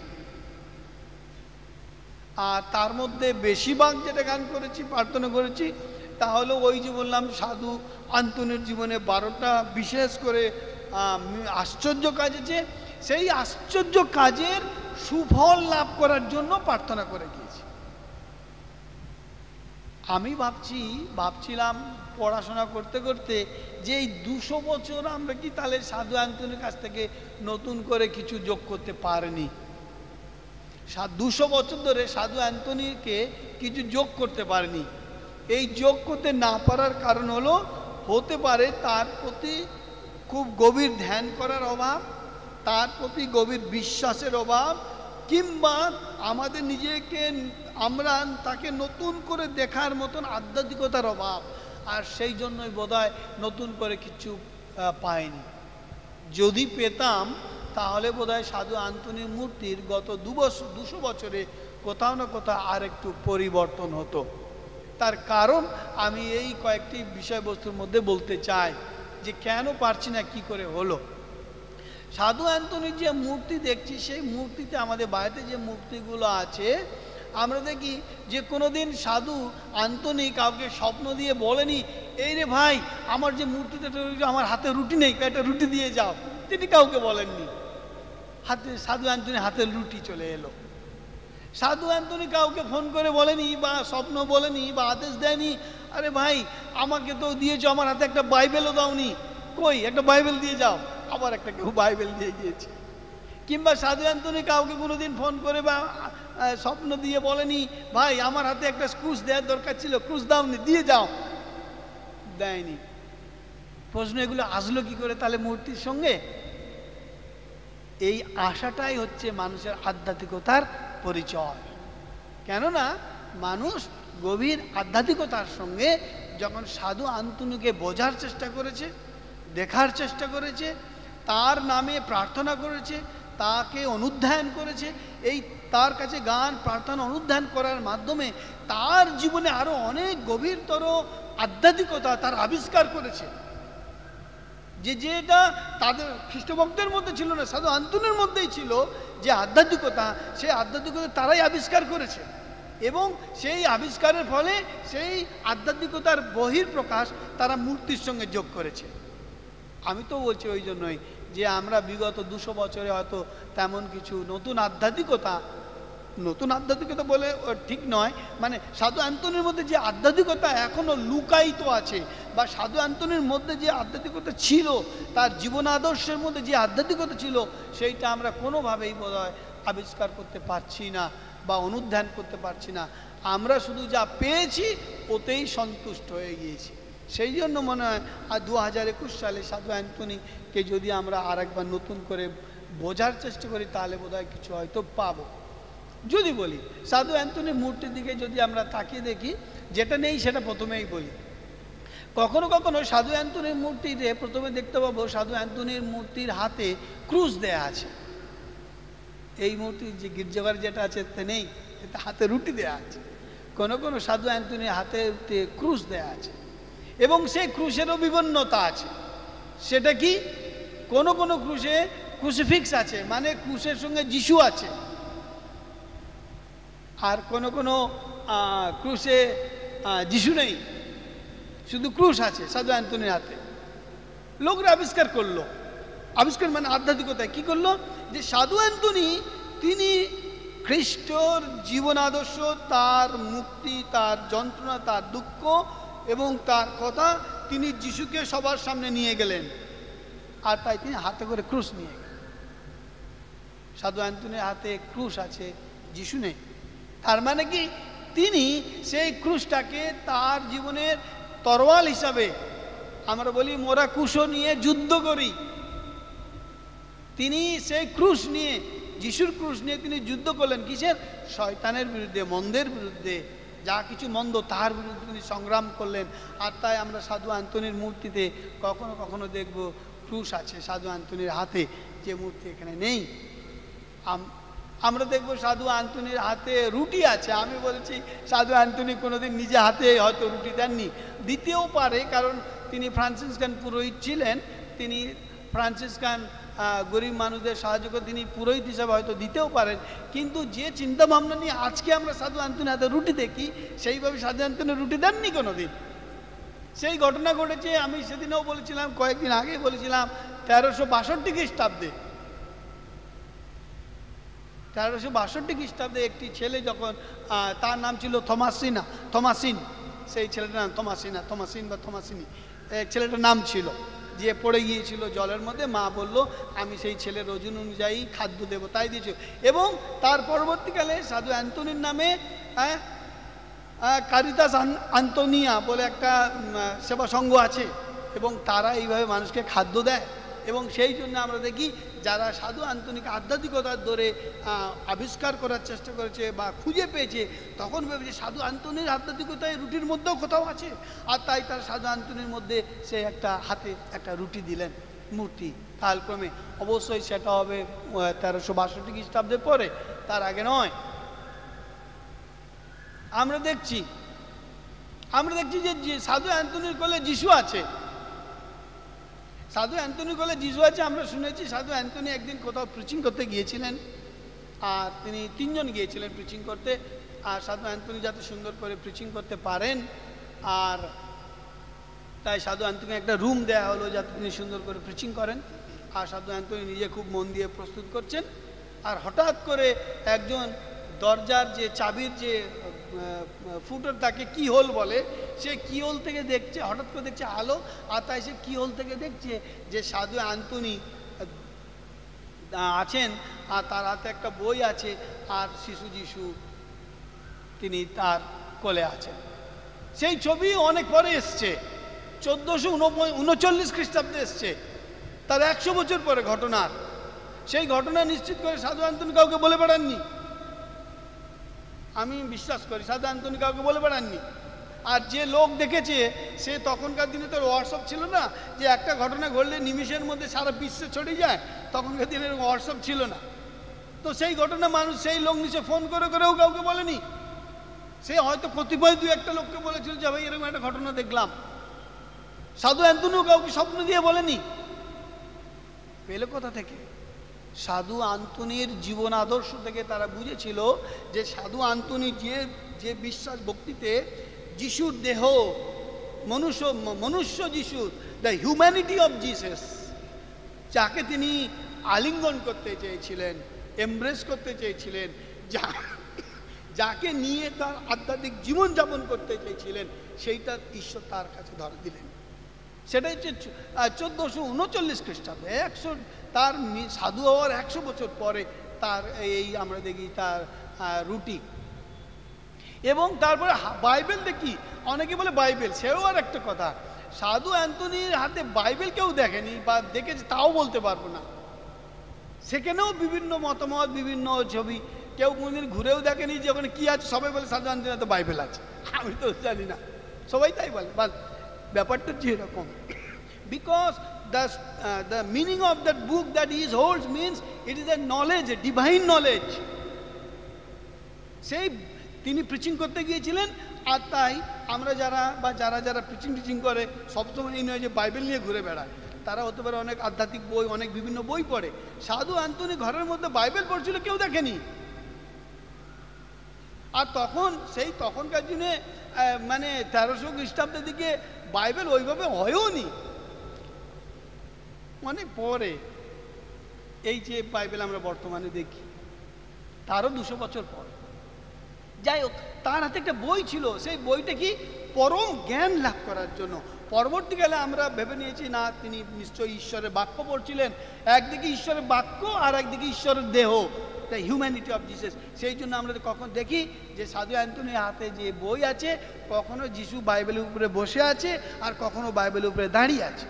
E: আর তার মধ্যে বেশিরভাগ যেটা গান করেছি, প্রার্থনা করেছি তাহলে ওই যে বললাম, সাধু আন্তনের জীবনে বারোটা বিশেষ করে আশ্চর্য কাজ আছে সেই আশ্চর্য কাজের সুফল লাভ করার জন্য প্রার্থনা করে গিয়েছি। আমি ভাবছি, ভাবছিলাম পড়াশোনা করতে করতে যে এই দুশো বছর আমরা কি তাহলে সাধু আন্তনের কাছ থেকে নতুন করে কিছু যোগ করতে পারিনি? দুশো বছর ধরে সাধু অ্যান্থনিকে কিছু যোগ করতে পারেনি। এই যোগ করতে না পারার কারণ হলো, হতে পারে তার প্রতি খুব গভীর ধ্যান করার অভাব, তার প্রতি গভীর বিশ্বাসের অভাব, কিংবা আমাদের নিজেকে আমরা তাকে নতুন করে দেখার মতন আধ্যাত্মিকতার অভাব, আর সেই জন্যই বোধহয় নতুন করে কিছু পাইনি যদি পেতাম তাহলে বোধহয় সাধু আন্তনির মূর্তির গত দু বছর দুশো বছরে কোথাও না কোথাও আর একটু পরিবর্তন হতো। তার কারণ আমি এই কয়েকটি বিষয়বস্তুর মধ্যে বলতে চাই যে কেন পারছি না, কি করে হলো? সাধু অ্যান্টনির যে মূর্তি দেখছি, সেই মূর্তিতে আমাদের বাড়িতে যে মূর্তিগুলো আছে, আমরা দেখি যে কোনো দিন সাধু আন্তনি কাউকে স্বপ্ন দিয়ে বলেনি, এই রে ভাই, আমার যে মূর্তিটা আমার হাতে রুটি নেই একটা রুটি দিয়ে যাও। তিনি কাউকে বলেননি। হাতে সাধু অ্যান্টনি হাতে লুটি চলে এলো। সাধু অ্যান্টনি কাউকে ফোন করে বলেনি বা স্বপ্ন বলেনি বা আদেশ দেয়নি, আরে ভাই, আমাকে তো দিয়েছ, আমার হাতে একটা বাইবেলও দাওনি। কই, একটা বাইবেল দিয়ে যাও। আবার একটা কেউ বাইবেল দিয়ে গিয়েছে। কিংবা সাধু অ্যান্টনি কাউকে কোনোদিন ফোন করে বা স্বপ্ন দিয়ে বলেনি, ভাই, আমার হাতে একটা ক্রুশ দেওয়ার দরকার ছিল, ক্রুশ দাওনি, দিয়ে যাও। দেয়নি। প্রশ্ন এগুলো আসলো কি করে তাহলে মূর্তির সঙ্গে? এই আশাটাই হচ্ছে মানুষের আধ্যাত্মিকতার পরিচয়। কেননা মানুষ গভীর আধ্যাত্মিকতার সঙ্গে যখন সাধু আন্তনুকে বোঝার চেষ্টা করেছে, দেখার চেষ্টা করেছে, তার নামে প্রার্থনা করেছে, তাকে অনুধ্যায়ন করেছে, এই তার কাছে গান, প্রার্থনা, অনুধ্যান করার মাধ্যমে তার জীবনে আরও অনেক গভীরতর আধ্যাত্মিকতা তার আবিষ্কার করেছে। যে যেটা তাদের খ্রিস্টভক্তের মধ্যে ছিল না, সাধু আন্তনের মধ্যেই ছিল যে আধ্যাত্মিকতা, সেই আধ্যাত্মিকতা তারাই আবিষ্কার করেছে। এবং সেই আবিষ্কারের ফলে সেই আধ্যাত্মিকতার বহির প্রকাশ তারা মূর্তির সঙ্গে যোগ করেছে। আমি তো বলছি ওই জন্যই যে আমরা বিগত দুশো বছরে হয়তো তেমন কিছু নতুন আধ্যাত্মিকতা নতুন আধ্যাত্মিকতা বলে ঠিক নয়। মানে সাধু অ্যান্তনির মধ্যে যে আধ্যাত্মিকতা এখনও লুকায়িত আছে বা সাধু অ্যান্তনির মধ্যে যে আধ্যাত্মিকতা ছিল, তার জীবন আদর্শের মধ্যে যে আধ্যাত্মিকতা ছিল, সেইটা আমরা কোনোভাবেই বোধহয় আবিষ্কার করতে পারছি না বা অনুধ্যান করতে পারছি না। আমরা শুধু যা পেয়েছি, ওতেই সন্তুষ্ট হয়ে গিয়েছি। সেই জন্য মনে হয়, আর দু হাজার একুশ সালে সাধু অ্যান্টনিকে যদি আমরা আর একবার নতুন করে বোঝার চেষ্টা করি, তাহলে বোধহয় কিছু হয়তো পাবো। যদি বলি, সাধু অ্যান্টনির মূর্তির দিকে যদি আমরা তাকিয়ে দেখি, যেটা নেই সেটা প্রথমেই বলি। কখনো কখনো সাধু অ্যান্টনির মূর্তিতে প্রথমে দেখতে পাবো, সাধু অ্যান্টনির মূর্তির হাতে ক্রুজ দেয়া আছে। এই মূর্তি যে গির্জাঘর যেটা আছে তে নেই, এতে হাতে রুটি দেয়া আছে। কোনো কোনো সাধু অ্যান্থনির হাতে ক্রুশ দেয়া আছে। এবং সেই ক্রুশেরও বিভিন্নতা আছে। সেটা কি? কোনো কোনো ক্রুশে ক্রুসিফিক্স আছে মানে ক্রুশের সঙ্গে যিশু আছে। আর কোনো কোনো ক্রুশে যিশু নেই। শুধু ক্রুশ আছে, সাধু অ্যান্টনির হাতে। লোকরা আবিষ্কার করল। আবিষ্কার মানে আধ্যাত্মিকতায় কি করল? যে সাধু অ্যান্টনি তিনি খ্রিস্টর জীবন আদর্শ, তার মুক্তি, তার যন্ত্রণা, তার দুঃখ এবং তার কথা তিনি যিশুকে সবার সামনে নিয়ে গেলেন। আর তাই তিনি হাতে করে ক্রুশ নিয়ে গেলেন। সাধু অ্যান্টনির হাতে ক্রুশ আছে, যিশু নেই। তার মানে কি? তিনি সেই ক্রুশটাকে তার জীবনের তরোয়াল হিসাবে আমরা বলি মোরা কুশো নিয়ে যুদ্ধ করি। তিনি সেই ক্রুশ নিয়ে, যিশুর ক্রুশ নিয়ে তিনি যুদ্ধ করলেন কিসের? শয়তানের বিরুদ্ধে, মন্দের বিরুদ্ধে, যা কিছু মন্দ তার বিরুদ্ধে তিনি সংগ্রাম করলেন। আর তাই আমরা সাধু আন্তনির মূর্তিতে কখনো কখনো দেখব ক্রুশ আছে সাধু আন্তনির হাতে, যে মূর্তি এখানে নেই। আমরা দেখব সাধু আন্তনির হাতে রুটি আছে। আমি বলছি, সাধু আন্তনি কোনোদিন নিজে হাতে হয়তো রুটি দেননি। দিতেও পারে, কারণ তিনি ফ্রান্সিসকান পুরোহিত ছিলেন, তিনি ফ্রান্সিসকান গরিব মানুষদের সাহায্য করে তিনি পুরোহিত হিসাবে হয়তো দিতেও পারেন। কিন্তু যে চিন্তা ভাবনা নিয়ে আজকে আমরা সাধু আন্তনি হাতে রুটি দেখি, সেইভাবে সাধু আন্তনি রুটি দেননি কোনোদিন। সেই ঘটনা ঘটেছে, আমি সেদিনেও বলেছিলাম, কয়েকদিন আগে বলেছিলাম, তেরোশো বাষট্টি খ্রিস্টাব্দে তেরোশো বাষট্টি খ্রিস্টাব্দে একটি ছেলে যখন তার নাম ছিল থমাসিনা, থমাসিন। সেই ছেলেটার নাম থমাসিনা, থমাসিন বা থমাসিনী। ছেলেটার নাম ছিল। যে পড়ে গিয়েছিল জলের মধ্যে, মা বলল, আমি সেই ছেলের ওজন অনুযায়ী খাদ্য দেবো। তাই দিয়েছিল এবং তার পরবর্তীকালে সাধু অ্যান্টনির নামে কারিতাস আন্তনিয়া বলে একটা সেবা সংঘ আছে। এবং তারা এইভাবে মানুষকে খাদ্য দেয়। এবং সেই জন্য আমরা দেখি যারা সাধু আন্তনিক আধ্যাত্মিকতার দরে আবিষ্কার করার চেষ্টা করেছে বা খুঁজে পেয়েছে, তখন ভেবেছে সাধু আন্তনির আধ্যাত্মিকতায় রুটির মধ্যেও কোথাও আছে। আর তাই তার সাধু আন্তনির মধ্যে সে একটা হাতে একটা রুটি দিলেন, মূর্তি। কালক্রমে অবশ্যই সেটা হবে তেরোশো বাষট্টি খ্রিস্টাব্দের পরে, তার আগে নয়। আমরা দেখছি আমরা দেখছি যে সাধু অ্যান্টনির কোলে যিশু আছে সাধু অ্যান্টনির বলে যিশু আছে, আমরা শুনেছি। সাধু অ্যান্টনি একদিন কোথাও প্রিচিং করতে গিয়েছিলেন আর তিনি তিনজন গিয়েছিলেন প্রিচিং করতে। আর সাধু অ্যান্টনি যাতে সুন্দর করে প্রিচিং করতে পারেন, আর তাই সাধু অ্যান্টনি একটা রুম দেওয়া হলো যাতে তিনি সুন্দর করে প্রিচিং করেন। আর সাধু অ্যান্টনি নিজে খুব মন দিয়ে প্রস্তুত করছেন। আর হঠাৎ করে একজন দরজার যে চাবির যে ফুটোর তাকে কি হোল বলে? সে কি হোল থেকে দেখছে? হঠাৎ করে দেখছে আলো, আর তাই সে কি হোল থেকে দেখছে যে সাধু আন্তনি আছেন, আর তার হাতে একটা বই আছে, আর শিশু যিশু তিনি তার কোলে আছেন। সেই ছবি অনেক পরে এসছে, চোদ্দোশো উনচল্লিশ খ্রিস্টাব্দে এসছে। তার একশো বছর পরে ঘটনার। সেই ঘটনা নিশ্চিত করে সাধু আন্তনি কাউকে বলে বেড়াননি। আমি বিশ্বাস করি, সাধু আন্তনি কাউকে বলে বেড়াননি। আর যে লোক দেখেছে, সে তখনকার দিনে তো হোয়াটসঅ্যাপ ছিল না, যে একটা ঘটনা ঘটলে নিমিষের মধ্যে সারা বিশ্বে ছড়িয়ে যায়, তখনকার দিনে হোয়াটসঅ্যাপ ছিল না। তো সেই ঘটনা মানুষ, সেই লোক নিচে ফোন করে, করেও কাউকে বলেনি। সে হয়তো কতিপয় দু একটা লোককে বলেছিল যে, ভাই, এরকম একটা ঘটনা দেখলাম। সাধু অ্যান্তনিও কাউকে স্বপ্ন দিয়ে বলেনি। পেলে কোথা থেকে? সাধু আন্তনির জীবন আদর্শ থেকে তারা বুঝেছিল যে সাধু আন্তনি যে যে বিশ্বাস ভক্তিতে যিশুর দেহ, মনুষ্য মনুষ্য যিশুর দ্য হিউম্যানিটি অফ জিসাস যাকে তিনি আলিঙ্গন করতে চেয়েছিলেন এমব্রেস করতে চেয়েছিলেন, যা, যাকে নিয়ে তার আধ্যাত্মিক জীবনযাপন করতে চেয়েছিলেন, সেইটা ঈশ্বর তার কাছে ধরে দিলেন। সেটা হচ্ছে চোদ্দোশো উনচল্লিশ খ্রিস্টাব্দে একশো তার সাধু হওয়ার একশো বছর পরে তার এই আমরা দেখি তার রুটি। এবং তারপরে বাইবেল দেখি, অনেকে বলে বাইবেল, সেও আর একটা কথা, সাধু অ্যান্টনির হাতে বাইবেল কেউ দেখেনি বা দেখেছে তাও বলতে পারব না। সেখানেও বিভিন্ন মতামত, বিভিন্ন ছবি, কেউ কোনদিন ঘুরেও দেখেনি যে ওখানে কী আছে, সবাই বলে সাধু অ্যান্টনির হাতে বাইবেল আছে। আমি তো জানি না। সবাই তাই বলে, বাস ব্যাপারটা এরকম। Because the the meaning of that book that is holds means it is a knowledge divine knowledge সেই তিনি প্রিচিং করতে গিয়েছিলেন, আর তাই আমরা যারা বা যারা যারা প্রিচিং টিচিং করে সবসময় এই নয় যে বাইবেল নিয়ে ঘুরে বেড়ায়। তারা হতে পারে অনেক আধ্যাত্মিক বই, অনেক বিভিন্ন বই পড়ে। সাধু আন্তনি ঘরের মধ্যে বাইবেল পড়ছিল, কেউ দেখেনি। আর তখন, সেই তখনকার দিনে মানে তেরোশো খ্রিস্টাব্দের দিকে বাইবেল ওইভাবে হয়ও নি অনেক পরে এই যে বাইবেল আমরা বর্তমানে দেখি, তারও দুশো বছর পর। যাই হোক, তার হাতে একটা বই ছিল, সেই বইটা কি পরম জ্ঞান লাভ করার জন্য। পরবর্তীকালে আমরা ভেবে নিয়েছি, না, তিনি নিশ্চয়ই ঈশ্বরের বাক্য পড়ছিলেন। একদিকে ঈশ্বরের বাক্য আর একদিকে ঈশ্বরের দেহ। দ্য হিউম্যানিটি অফ জিসাস সেই জন্য আমরা কখন দেখি যে সাধু অ্যান্টনির হাতে যে বই আছে, কখনো যিশু বাইবেলের উপরে বসে আছে আর কখনো বাইবেলের উপরে দাঁড়িয়ে আছে।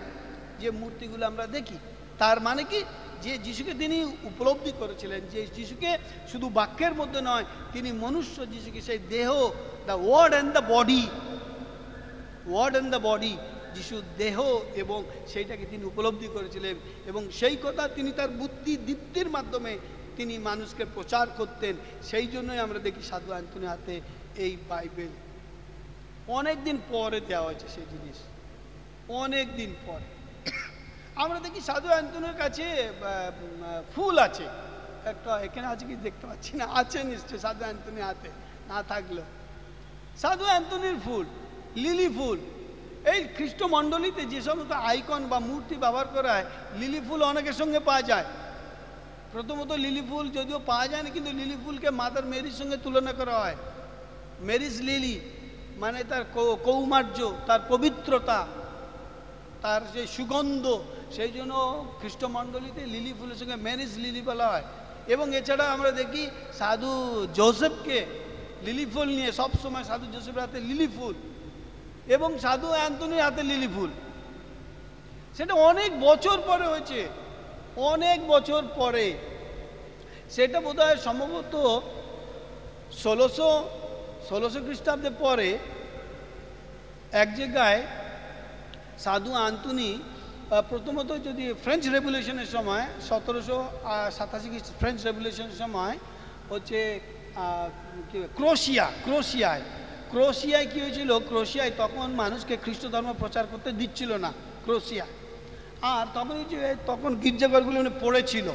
E: যে মূর্তিগুলো আমরা দেখি, তার মানে কি? যে যিশুকে তিনি উপলব্ধি করেছিলেন, যে যিশুকে শুধু বাক্যের মধ্যে নয়, তিনি মনুষ্য যিশুকে, সেই দেহ the word and the body word and the body যিশুর দেহ এবং সেইটাকে তিনি উপলব্ধি করেছিলেন এবং সেই কথা তিনি তার বুদ্ধি দীপ্তির মাধ্যমে তিনি মানুষকে প্রচার করতেন, সেই জন্যই আমরা দেখি সাধু আন্তনি হাতে এই বাইবেল। অনেক দিন পরে দেওয়া হয়েছে সেই জিনিস। অনেক দিন পরে। আমরা দেখি সাধু অ্যান্টনির কাছে ফুল আছে। একটা এখানে আছে কি দেখতে পাচ্ছি না? আছে নিশ্চয় সাধু অ্যান্টনি হাতে, না থাকলেও সাধু অ্যান্টনির ফুল, লিলি ফুল। এই খ্রিস্ট মণ্ডলীতে যে সমস্ত আইকন বা মূর্তি ব্যবহার করা হয়, লিলি ফুল অনেকের সঙ্গে পাওয়া যায়। প্রথমত লিলি ফুল যদিও পাওয়া যায় না কিন্তু লিলি ফুলকে মাদার মেরির সঙ্গে তুলনা করা হয়। মেরিস লিলি মানে তার কৌমার্য, তার পবিত্রতা, তার যে সুগন্ধ, সেই জন্য খ্রিস্টমণ্ডলীতে লিলি ফুলের সঙ্গে ম্যারিজ লিলি বলা হয়। এবং এছাড়া আমরা দেখি সাধু জোসেফকে লিলি ফুল নিয়ে সব সময় সাধু জোসেফের হাতে লিলি ফুল এবং সাধু অ্যান্টনির হাতে লিলি ফুল। সেটা অনেক বছর পরে হয়েছে। অনেক বছর পরে, সেটা বোধ হয় সম্ভবত ষোলোশো ষোলোশো খ্রিস্টাব্দে পরে, এক জায়গায় সাধু আন্তনি প্রথমত যদি ফ্রেঞ্চ রেভলিউশনের সময়, সতেরোশো সাতাশি খ্রিস্ট ফ্রেঞ্চ রেভলিউশনের সময় হচ্ছে ক্রোশিয়া, ক্রোশিয়ায়। ক্রোশিয়ায় কী হয়েছিল? ক্রোশিয়ায় তখন মানুষকে খ্রিস্ট ধর্ম প্রচার করতে দিচ্ছিল না, ক্রোশিয়া। আর তখন যে, তখন গির্জাঘরগুলি উনি পড়েছিল।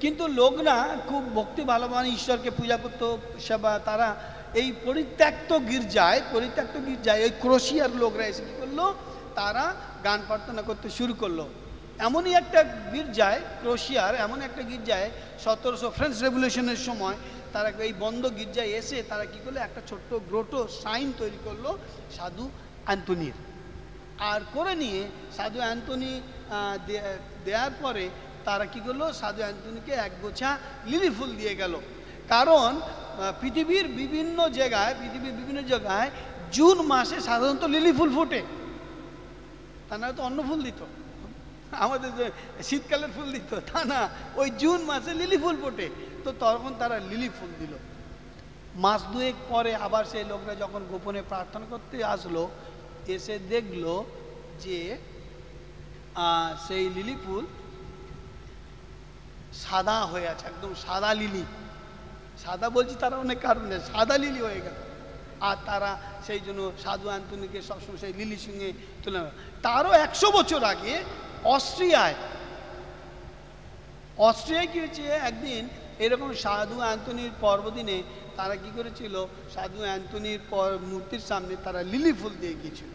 E: কিন্তু লোকরা খুব ভক্তি ভালোবান ঈশ্বরকে পূজা করতো, সেবা, তারা এই পরিত্যক্ত গির্জায় পরিত্যক্ত গির্জায় ওই ক্রোশিয়ার লোকরা এসে কী করল? তারা গান প্রার্থনা করতে শুরু করল। এমনই একটা গির্জায়, ক্রোশিয়ার এমন একটা গির্জায় সতেরোশো ফ্রেঞ্চ রেভলিউশনের সময় তারা এই বন্ধ গির্জায় এসে তারা কী করল? একটা ছোট্ট গ্রোটো সাইন তৈরি করল সাধু অ্যান্টনির আর করে নিয়ে সাধু অ্যান্টনি দেওয়ার পরে তারা কি করল? সাধু অ্যান্টনিকে এক গোছা লিলি ফুল দিয়ে গেল। কারণ পৃথিবীর বিভিন্ন জায়গায়, পৃথিবীর বিভিন্ন জায়গায় জুন মাসে সাধারণত লিলি ফুল ফোটে। তা না তো অন্য ফুল দিত। আমাদের যে শীতকালের ফুল দিত, তা না, ওই জুন মাসে লিলি ফুল ফোটে। তো তখন তারা লিলি ফুল দিল। মাস দুয়েক পরে আবার সেই লোকরা যখন গোপনে প্রার্থনা করতে আসলো এসে দেখল যে সেই লিলি ফুল সাদা হয়ে আছে, একদম সাদা লিলি। সাদা বলছি তারা অনেক কারণে, সাদা লিলি হয়ে গেল। আর তারা সেই জন্য সাধু অ্যান্টনিকে সবসময় সেই লিলির সঙ্গে তুলে তারও একশো বছর আগে অস্ট্রিয়ায় অস্ট্রিয়ায় কী হয়েছে? একদিন এরকম সাধু অ্যান্টনির পর্বদিনে তারা কি করেছিল? সাধু অ্যান্টনির পর মূর্তির সামনে তারা লিলি ফুল দিয়ে গিয়েছিল।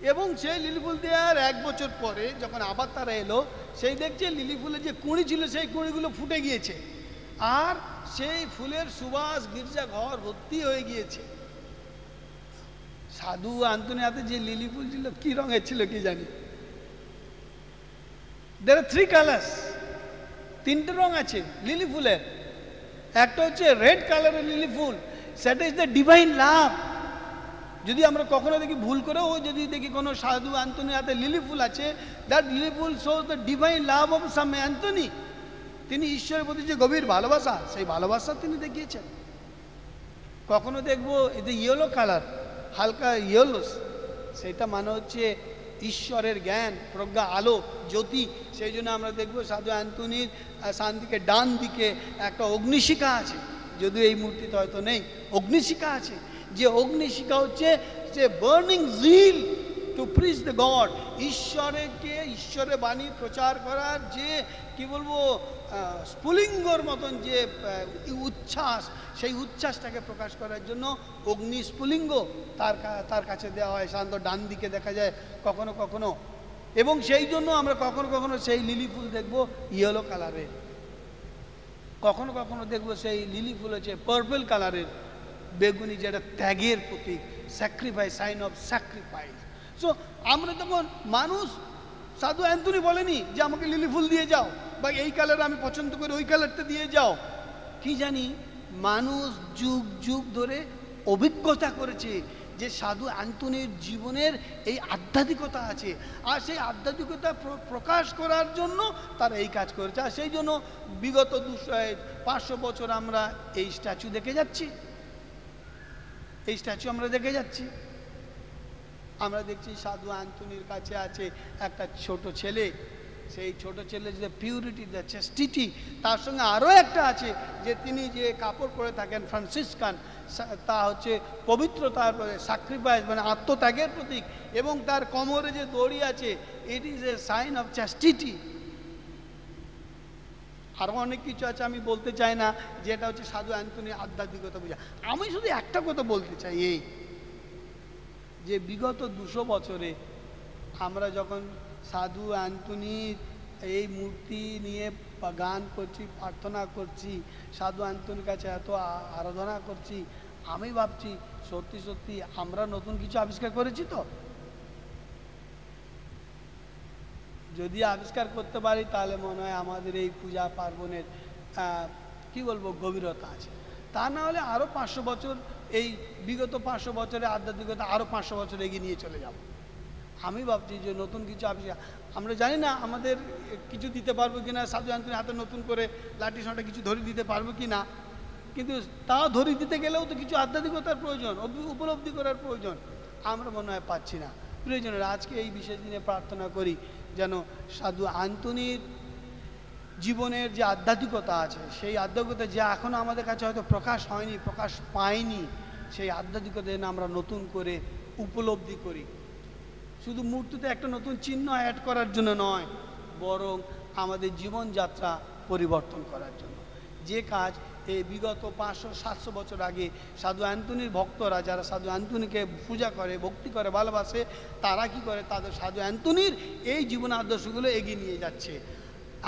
E: এবং সেই লিলি ফুল দেওয়ার এক বছর পরে যখন আবার তারা এলো, সেই দেখছে লিলি ফুলের যে কুঁড়ি ছিল, সেই কুঁড়িগুলো ফুটে গিয়েছে। আর সেই ফুলের সুবাস গির্জা ঘর ভর্তি হয়ে গিয়েছে। সাধু আন্তনি হাতে যে লিলি ফুল ছিল, কি রঙের ছিল কি জানি? দের থ্রি কালার্স তিনটে রং আছে লিলি ফুলের। একটা হচ্ছে রেড কালারের লিলি ফুল। সেটা ইজ দ্য ডিভাইন লাভ যদি আমরা কখনো দেখি ভুল করেও যদি দেখি কোনো সাধু অ্যান্টনি হাতে লিলি ফুল আছে that lily full shows the divine love of saint Anthony তিনি ঈশ্বরের প্রতি যে গভীর ভালোবাসা সেই ভালোবাসা তিনি দেখিয়েছেন। কখনো দেখব এতে ইয়েলো কালার হালকা ইয়েলোস সেটা মানে হচ্ছে ঈশ্বরের জ্ঞান প্রজ্ঞা আলো জ্যোতি। সেই জন্য আমরা দেখব সাধু অ্যান্টনির আহ, শান্তিকে ডান দিকে একটা অগ্নিশিখা আছে। যদিও এই মূর্তিতে হয়তো নেই অগ্নিশিখা আছে। যে অগ্নিশিখা হচ্ছে যে burning zeal to praise the God ঈশ্বরকে ঈশ্বরের বাণী প্রচার করার যে, কি বলব স্ফুলিঙ্গর মতন যে উচ্ছ্বাস, সেই উচ্ছ্বাসটাকে প্রকাশ করার জন্য অগ্নি স্ফুলিঙ্গ তার তার কাছে দেওয়া হয়। সাধারণত ডান দিকে দেখা যায় কখনো কখনো। এবং সেই জন্য আমরা কখনো কখনো সেই লিলি ফুল দেখব ইয়েলো কালারের কখনো কখনো দেখব সেই লিলি ফুল হচ্ছে পার্পল কালারের বেগুনি যেটা ত্যাগের প্রতীক sacrifice sign of sacrifice so আমরা তখন মানুষ, সাধু অ্যান্থনি বলেনি যে আমাকে লিলি ফুল দিয়ে যাও, বা এই কালার আমি পছন্দ করি ওই কালারটা দিয়ে যাও। কি জানি, মানুষ যুগ যুগ ধরে অভিজ্ঞতা করেছে যে সাধু অ্যান্টনির জীবনের এই আধ্যাত্মিকতা আছে। আর সেই আধ্যাত্মিকতা প্রকাশ করার জন্য তারা এই কাজ করেছে। আর সেই জন্য বিগত দুশো, পাঁচশো বছর আমরা এই স্ট্যাচু দেখে যাচ্ছি। এই স্ট্যাচু আমরা দেখে যাচ্ছি। আমরা দেখছি সাধু অ্যান্টনির কাছে আছে একটা ছোট ছেলে। সেই ছোট ছেলে যে পিউরিটি দ্য চেস্টিটি তার সঙ্গে আরও একটা আছে যে তিনি যে কাপড় পরে থাকেন ফ্রান্সিসকান তা হচ্ছে পবিত্রতার স্যাক্রিফাইস মানে আত্মত্যাগের প্রতীক এবং তার কোমরে যে দড়ি আছে it is a sign of chastity আরও অনেক কিছু আছে আমি বলতে চাই না, যেটা হচ্ছে সাধু অ্যান্থনি আধ্যাত্মিকতা বোঝা। আমি শুধু একটা কথা বলতে চাই এই, যে বিগত দুশো বছরে আমরা যখন সাধু অ্যান্টনির এই মূর্তি নিয়ে গান করছি, প্রার্থনা করছি, সাধু অ্যান্টনির কাছে এত আরাধনা করছি, আমি ভাবছি সত্যি সত্যি আমরা নতুন কিছু আবিষ্কার করেছি তো? যদি আবিষ্কার করতে পারি, তাহলে মনে হয় আমাদের এই পূজা পার্বণের কি বলব, গভীরতা আছে। তা না হলে আরও পাঁচশো বছর, এই বিগত পাঁচশো বছরে আধ্যাত্মিকতা আরও পাঁচশো বছর এগিয়ে নিয়ে চলে যাব। আমি ভাবছি যে নতুন কিছু আবিষ্কার, আমরা জানি না আমাদের কিছু দিতে পারব কি না সাধু আন্তনের হাতে নতুন করে লাঠি সাঁটা কিছু ধরে দিতে পারব কি না কিন্তু তাও ধরে দিতে গেলেও তো কিছু আধ্যাত্মিকতার প্রয়োজন উপলব্ধি করার প্রয়োজন, আমরা মনে হয় পাচ্ছি না। প্রয়োজনের, আজকে এই বিশেষ দিনে প্রার্থনা করি যেন সাধু আন্তনির জীবনের যে আধ্যাত্মিকতা আছে, সেই আধ্যাত্মিকতা যে এখনও আমাদের কাছে হয়তো প্রকাশ হয়নি, প্রকাশ পায়নি, সেই আধ্যাত্মিকতা যেন আমরা নতুন করে উপলব্ধি করি। শুধু মূর্তিতে একটা নতুন চিহ্ন অ্যাড করার জন্য নয়, বরং আমাদের জীবনযাত্রা পরিবর্তন করার জন্য। যে কাজ এই বিগত পাঁচশো, সাতশো বছর আগে সাধু অ্যান্টনির ভক্তরা যারা সাধু অ্যান্টনিকে পূজা করে, ভক্তি করে, ভালোবাসে, তারা কি করে? তাদের সাধু অ্যান্টনির এই জীবন আদর্শগুলো এগিয়ে নিয়ে যাচ্ছে।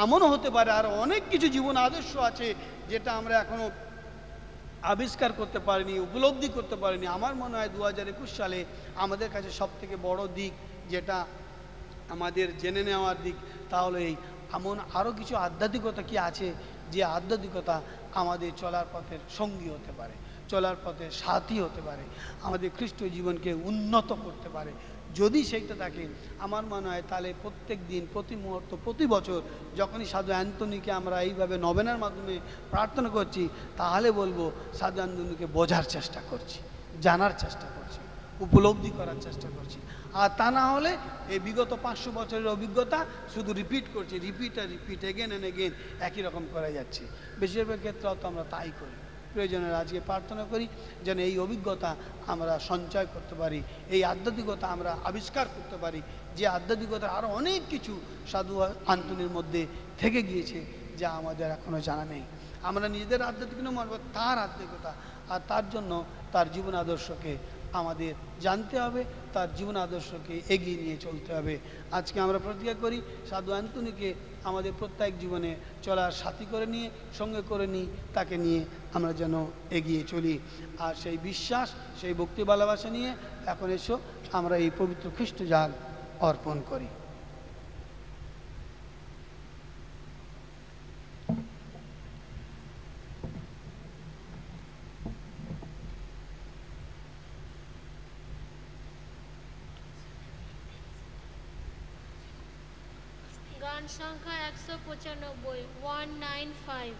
E: এমনও হতে পারে আর অনেক কিছু জীবন আদর্শ আছে যেটা আমরা এখনও আবিষ্কার করতে পারিনি, উপলব্ধি করতে পারিনি। আমার মনে হয় দু হাজার একুশ সালে আমাদের কাছে সব থেকে বড় দিক যেটা আমাদের জেনে নেওয়ার দিক, তাহলে এই এমন আরও কিছু আধ্যাত্মিকতা কি আছে যে আধ্যাত্মিকতা আমাদের চলার পথের সঙ্গী হতে পারে, চলার পথে সাথী হতে পারে, আমাদের খ্রিস্ট জীবনকে উন্নত করতে পারে। যদি সেইটা থাকে, আমার মনে হয় তাহলে প্রত্যেক দিন, প্রতি মুহূর্ত, প্রতি বছর যখনই সাধু অ্যান্তনিকে আমরা এইভাবে নবেনার মাধ্যমে প্রার্থনা করছি, তাহলে বলব সাধু অ্যান্তনিকে বোঝার চেষ্টা করছি, জানার চেষ্টা করছি। উপলব্ধি করার চেষ্টা করছি। আর তা না হলে এই বিগত পাঁচশো বছরের অভিজ্ঞতা শুধু রিপিট করছি রিপিট আর রিপিট এগেন অ্যান্ড এগেন একই রকম করা যাচ্ছে। বেশিরভাগ ক্ষেত্রেও তো আমরা তাই করি। প্রয়োজনের আজকে প্রার্থনা করি যেন এই অভিজ্ঞতা আমরা সঞ্চয় করতে পারি, এই আধ্যাত্মিকতা আমরা আবিষ্কার করতে পারি, যে আধ্যাত্মিকতার আরও অনেক কিছু সাধু আন্তনির মধ্যে থেকে গিয়েছে যা আমাদের এখনও জানা নেই। আমরা নিজেদের আধ্যাত্মিক নয় তার আধ্যাত্মিকতা আর তার জন্য তার জীবন আদর্শকে আমাদের জানতে হবে, তার জীবন আদর্শকে এগিয়ে নিয়ে চলতে হবে। আজকে আমরা প্রতিজ্ঞা করি, সাধু আন্তনিকে আমাদের প্রত্যেক জীবনে চলার সাথী করে নিয়ে, সঙ্গে করে নিই তাকে নিয়ে আমরা যেন এগিয়ে চলি। আর সেই বিশ্বাস, সেই ভক্তি ভালোবাসা নিয়ে এখন এসো, আমরা এই পবিত্র খ্রিস্ট জাগ অর্পণ করি
B: গান সংখ্যা একশো পঁচানব্বই ওয়ান নাইন ফাইভ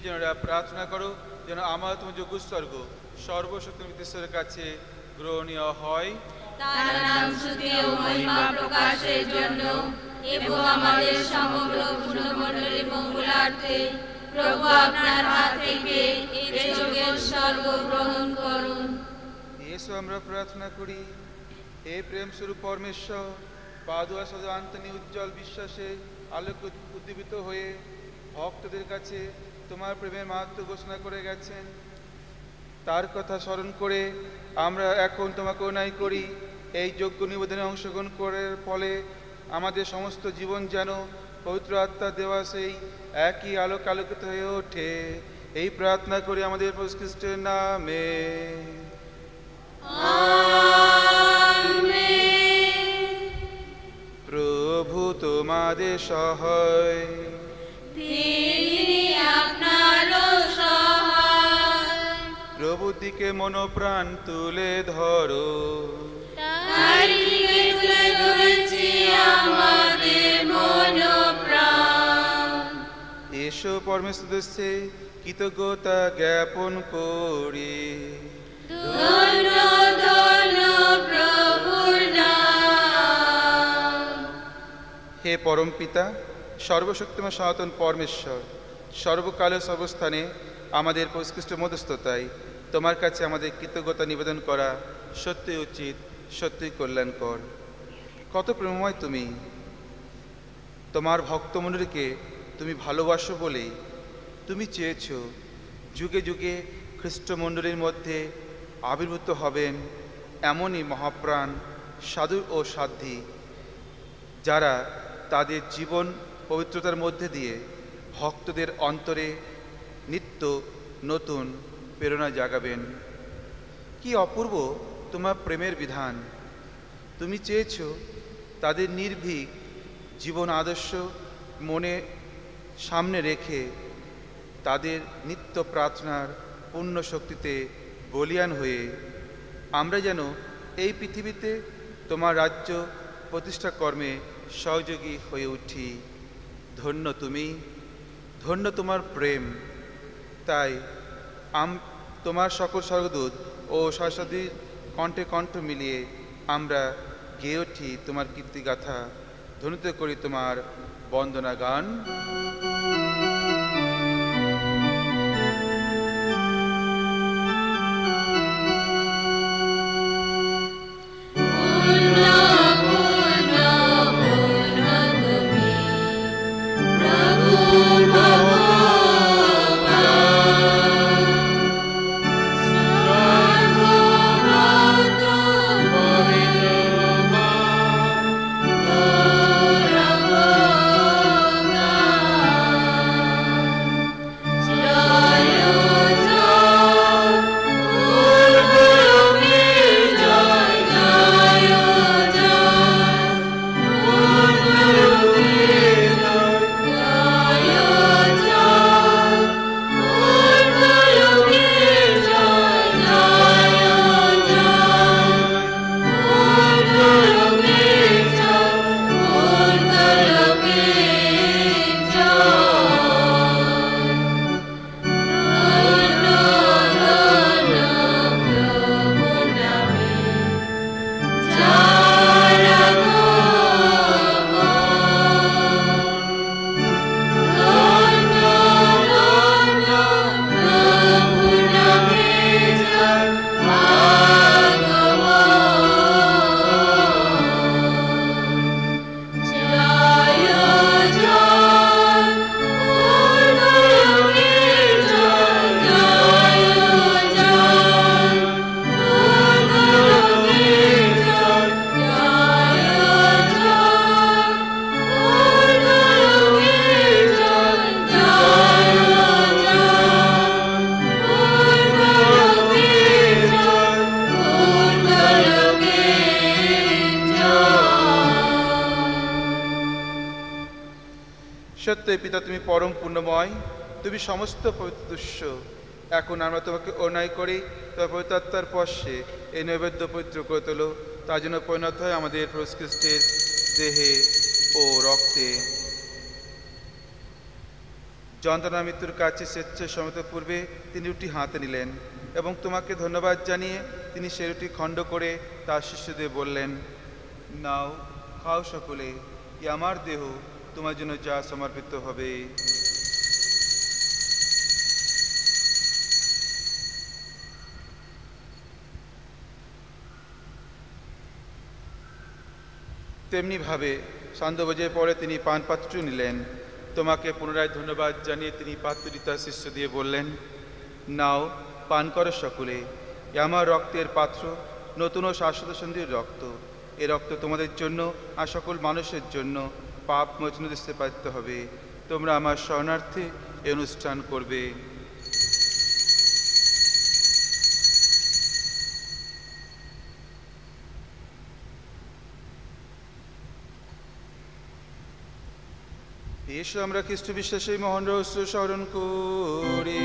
F: প্রার্থনা করো যেন আমার তোমার যোগ্য স্বর্গ সর্বশক্তি ঈশ্বরের কাছে গ্রহণীয় হয়।
C: তার নাম স্তুতি ও মহিমা প্রকাশের জন্য এবং আমাদের সমগ্র পুণ্যমণ্ডলীর মঙ্গলার্থে প্রভু আপনার হাত থেকে এই যজ্ঞের স্বর্গ গ্রহণ করুন।
F: এসো আমরা প্রার্থনা করি। হে প্রেম স্বরূপ পরমেশ্বর পাদুয়া সদা আন্তনি উজ্জ্বল বিশ্বাসে আলোক উদ্দীপিত হয়ে ভক্তদের কাছে তোমার প্রেমের মাহাত্ম ঘোষণা করে গেছেন। তার কথা স্মরণ করে আমরা এখন তোমাকে অনাই করি। এই যোগ্য নিবেদনে অংশগ্রহণ করার ফলে আমাদের সমস্ত জীবন যেন পবিত্র আত্মা দেওয়া সেই একই আলোক আলোকিত হয়ে ওঠে। এই প্রার্থনা করি আমাদের খ্রিস্টের নামে। প্রভু তোমাদের সহায়। প্রভুর দিকে মনোপ্রাণ তুলে ধরো। এসো পরমেশ্বর কৃতজ্ঞতা জ্ঞাপন করি। হে পরম পিতা সর্বশক্তিময় সনাতন পরমেশ্বর সর্বকালে সর্বস্থানে আমাদের পরিষ্কৃষ্ট মধ্যস্থতায় তোমার কাছে আমাদের কৃতজ্ঞতা নিবেদন করা সত্যই উচিত, সত্যই কল্যাণকর। কত প্রেমময় তুমি। তোমার ভক্তমণ্ডলীকে তুমি ভালোবাসো বলেই তুমি চেয়েছ। যুগে যুগে খ্রিস্টমণ্ডলীর মধ্যে আবির্ভূত হবেন এমনই মহাপ্রাণ সাধু ও সাধ্যী যারা তাদের জীবন পবিত্রতার মধ্যে দিয়ে ভক্তদের অন্তরে নিত্য নতুন প্রেরণা জাগাবেন কি অপূর্ব তোমার প্রেমের বিধান তুমি চেয়েছ তাদের নির্ভীক জীবন আদর্শ মনে সামনে রেখে তাদের নিত্য প্রার্থনার পূর্ণ শক্তিতে বলিয়ান হয়ে আমরা যেন এই পৃথিবীতে তোমার রাজ্য প্রতিষ্ঠা কর্মে সহযোগী হয়ে উঠি ধন্য তুমি ধন্য তোমার প্রেম তাই আম তোমার সকল স্বর্গদূত ও সরস্বতী কণ্ঠে কণ্ঠ মিলিয়ে আমরা গেয়ে উঠি তোমার কীর্তিগাথা, ধ্বনিত করি তোমার বন্দনা গান সমস্ত পবিত্র দৃশ্য এখন আমরা তোমাকে অন্যায় করি তোমার পবিত্রাত্মার পশ্বে এই নৈবেদ্য পবিত্র করে তোলো। তার জন্য পরিণত হয় আমাদের প্রস্কৃষ্টের দেহে ও রক্তে। যন্ত্রণা মৃত্যুর কাছে স্বেচ্ছায় সমেত পূর্বে তিনি রুটি হাতে নিলেন এবং তোমাকে ধন্যবাদ জানিয়ে তিনি সে রুটি খণ্ড করে তার শিষ্যদের বললেন, নাও, খাও সকলে আমার দেহ, তোমার জন্য যা সমর্পিত হবে। তেমনিভাবে সন্ধ্যা বাজে পরে তিনি পান পাত্র নিলেন। তোমাকে পুনরায় ধন্যবাদ জানিয়ে তিনি পাত্রটি তার শিষ্য দিয়ে বললেন, নাও, পান করো সকলে। এ আমার রক্তের পাত্র, নতুন ও শাশ্বত সন্ধির রক্ত। এ রক্ত তোমাদের জন্য আর সকল মানুষের জন্য পাপ মোচন দিতে পারতে হবে। তোমরা আমার শরণার্থে এই অনুষ্ঠান করবে। এসো আমরা খ্রিস্ট বিশ্বাসী মহান রহস্য স্মরণ করি।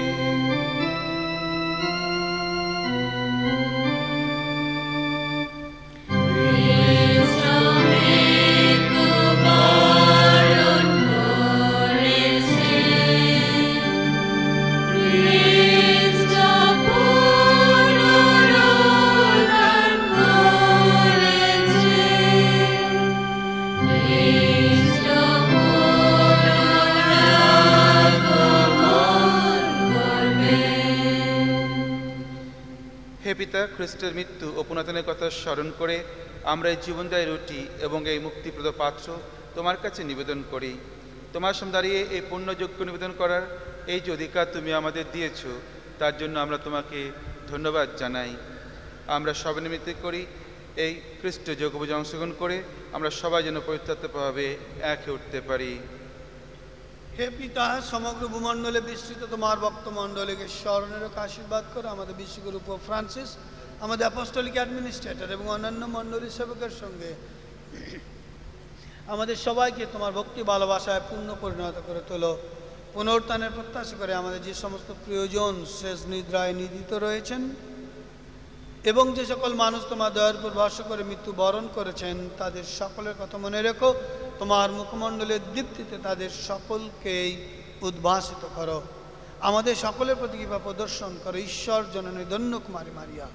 F: খ্রিস্টের মৃত্যু ও পুনাতনের কথা স্মরণ করে আমরা এই জীবনদায়ী রুটি এবং এই মুক্তিপ্রদ পাত্র তোমার কাছে নিবেদন করি। তোমার সামনে দাঁড়িয়ে এই পুণ্যযোগ্য নিবেদন করার এই যে অধিকার তুমি আমাদের দিয়েছ, তার জন্য আমরা তোমাকে ধন্যবাদ জানাই। আমরা সব নিমিত্তে করি এই খ্রিস্ট যোগবুজে অংশগ্রহণ করে আমরা সবাই যেন পরিত্রাতভাবে একে উঠতে পারি।
E: হে পিতা, সমগ্র ভূমণ্ডলে বিস্তৃত তোমার ভক্তমণ্ডলীকে স্মরণের আশীর্বাদ করো। আমাদের বিশ্বগুরু ফ্রান্সিস আমাদের অ্যাপস্টলিক অ্যাডমিনিস্ট্রেটর এবং অন্যান্য মণ্ডলী সেবকের সঙ্গে আমাদের সবাইকে তোমার ভক্তি, ভালোবাসায় পূর্ণ পরিণত করে তোলো। পুনরুত্থানের প্রত্যাশা করে আমাদের যে সমস্ত প্রিয়জন শেষ নিদ্রায় নিদিত রয়েছেন এবং যে সকল মানুষ তোমার দয়ার উপর করে মৃত্যু বরণ করেছেন, তাদের সকলের কথা মনে রেখো। তোমার মুখমণ্ডলের দীপ্তিতে তাদের সকলকেই উদ্ভাসিত করো। আমাদের সকলের প্রতি কৃপা প্রদর্শন করো। ঈশ্বর, জননী, ধন্য কুমারী মারিয়া।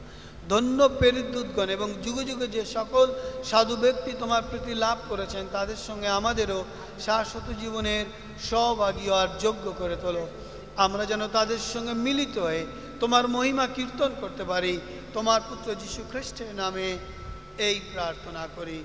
E: ধন্য পেরিদ্যুৎগণ এবং যুগে যুগে যে সকল সাধু ব্যক্তি তোমার প্রতি লাভ করেছেন, তাদের সঙ্গে আমাদেরও শাশ্বত জীবনের সৌভাগী আর যোগ্য করে তোলো। আমরা যেন তাদের সঙ্গে মিলিত হয়ে তোমার মহিমা কীর্তন করতে পারি। তোমার পুত্র যীশু খ্রিস্টের নামে এই প্রার্থনা করি।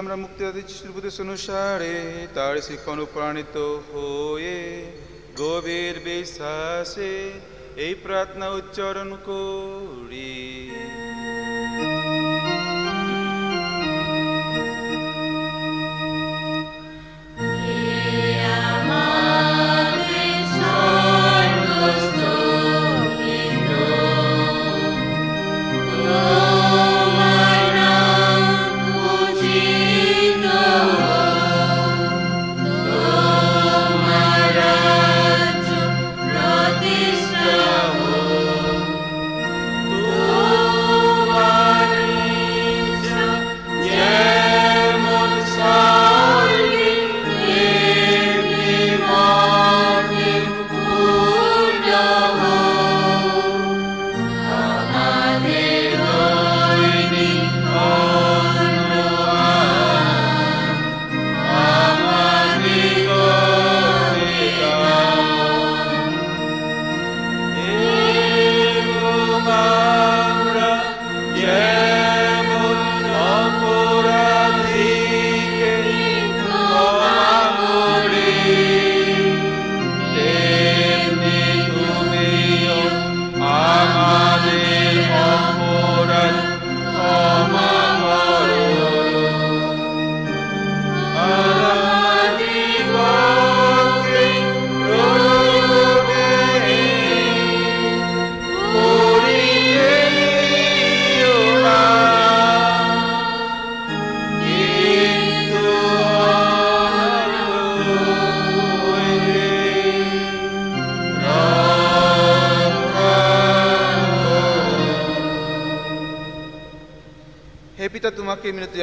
F: আমরা মুক্তিদাতা যিশুর উপদেশ অনুসারে তার শিখ অনুপ্রাণিত হয়ে গভীর বিশ্বাসে এই প্রার্থনা উচ্চারণ করি।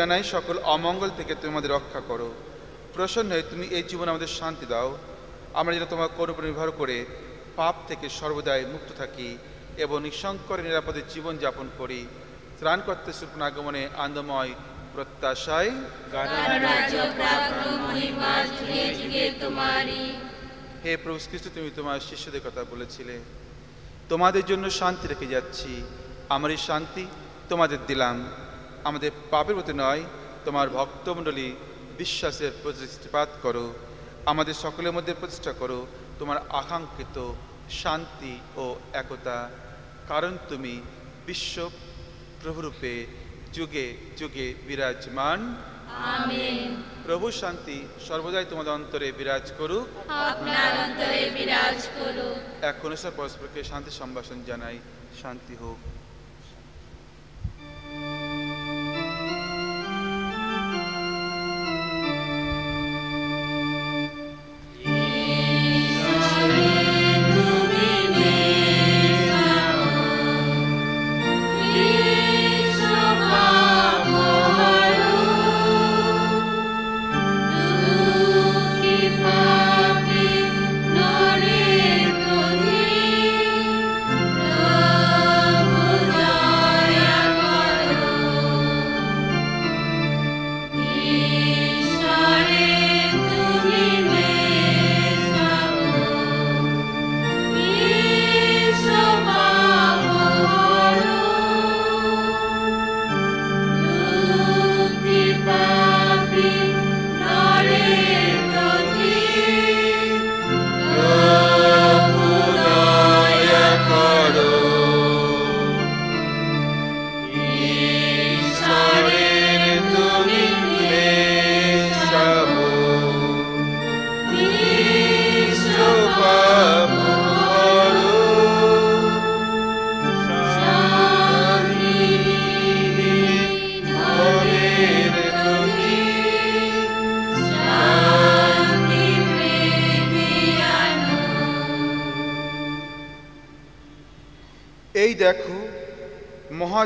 F: জানাই সকল অমঙ্গল থেকে তুমি আমাদের রক্ষা করো। প্রসন্ন হয়ে তুমি এই জীবনে আমাদের শান্তি দাও। আমরা যেন তোমার করুণ উপর নির্ভর করে পাপ থেকে সর্বদাই মুক্ত থাকি এবং নিঃসংকরে নিরাপদে জীবন যাপন করি। ত্রাণ করতে সুপ্ন আগমনে আনন্দময় প্রত্যাশায় হে প্রভু খ্রিস্ট তুমি তোমার শিষ্যদের কথা বলেছিলে। তোমাদের জন্য শান্তি রেখে যাচ্ছি। আমার এই শান্তি তোমাদের দিলাম। আমাদের পাপের প্রতি নয় তোমার ভক্তমণ্ডলী বিশ্বাসের প্রতিষ্ঠাপাত করো আমাদের সকলের মধ্যে প্রতিষ্ঠা করো তোমার আকাঙ্ক্ষিত শান্তি ও একতা। কারণ তুমি বিশ্ব প্রভুরূপে যুগে যুগে বিরাজমান। প্রভু শান্তি সর্বদাই তোমাদের অন্তরে বিরাজ করুক।
C: আপনার অন্তরে বিরাজ করুক।
F: এখন পরস্পরকে শান্তি সম্ভাষণ জানাই শান্তি হোক।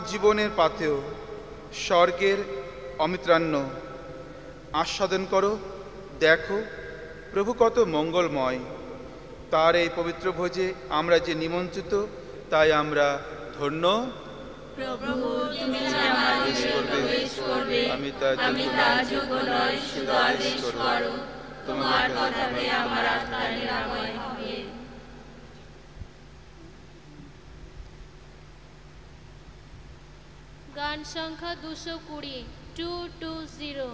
F: মহাজীবনের পাথেও স্বর্গের অমিত্রান্ন। আস্বাদন করো দেখো প্রভু কত মঙ্গলময়। তার এই পবিত্র ভোজে আমরা যে নিমন্ত্রিত তাই আমরা ধন্য। আমি তার
C: তোমার কথাতে আমার আত্মা নিরাময় হবে
B: গান সংখ্যা দুশো কুড়ি টু টু জিরো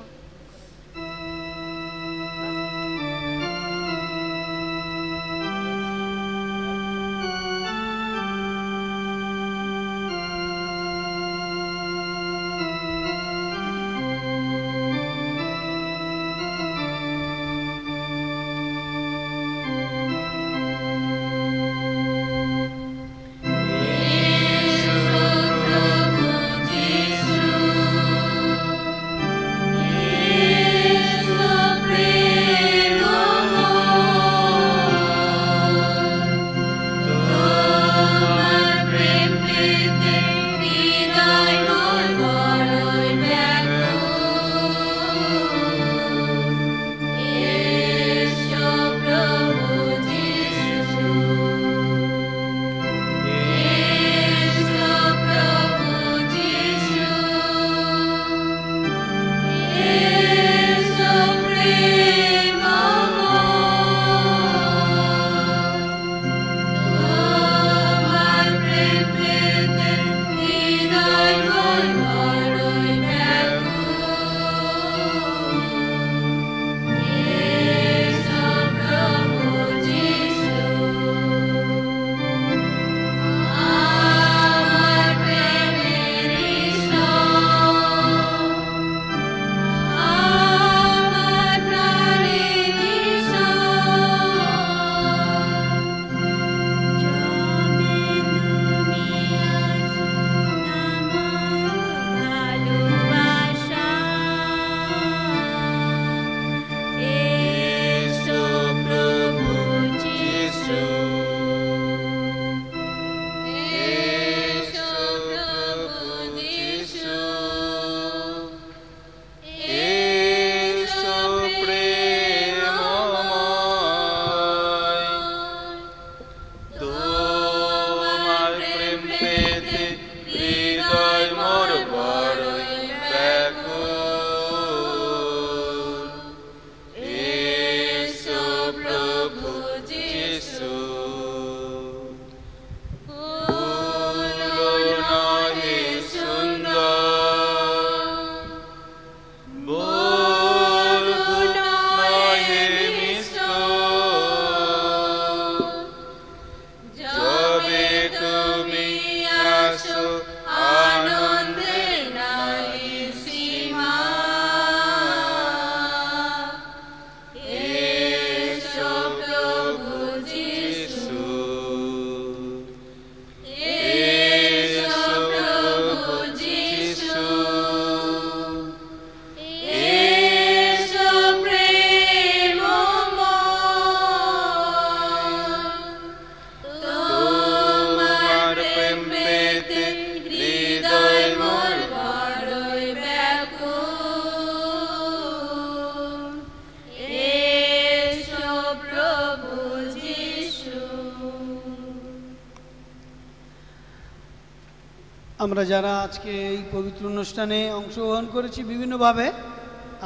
E: আমরা যারা আজকে এই পবিত্র অনুষ্ঠানে অংশগ্রহণ করেছি বিভিন্নভাবে,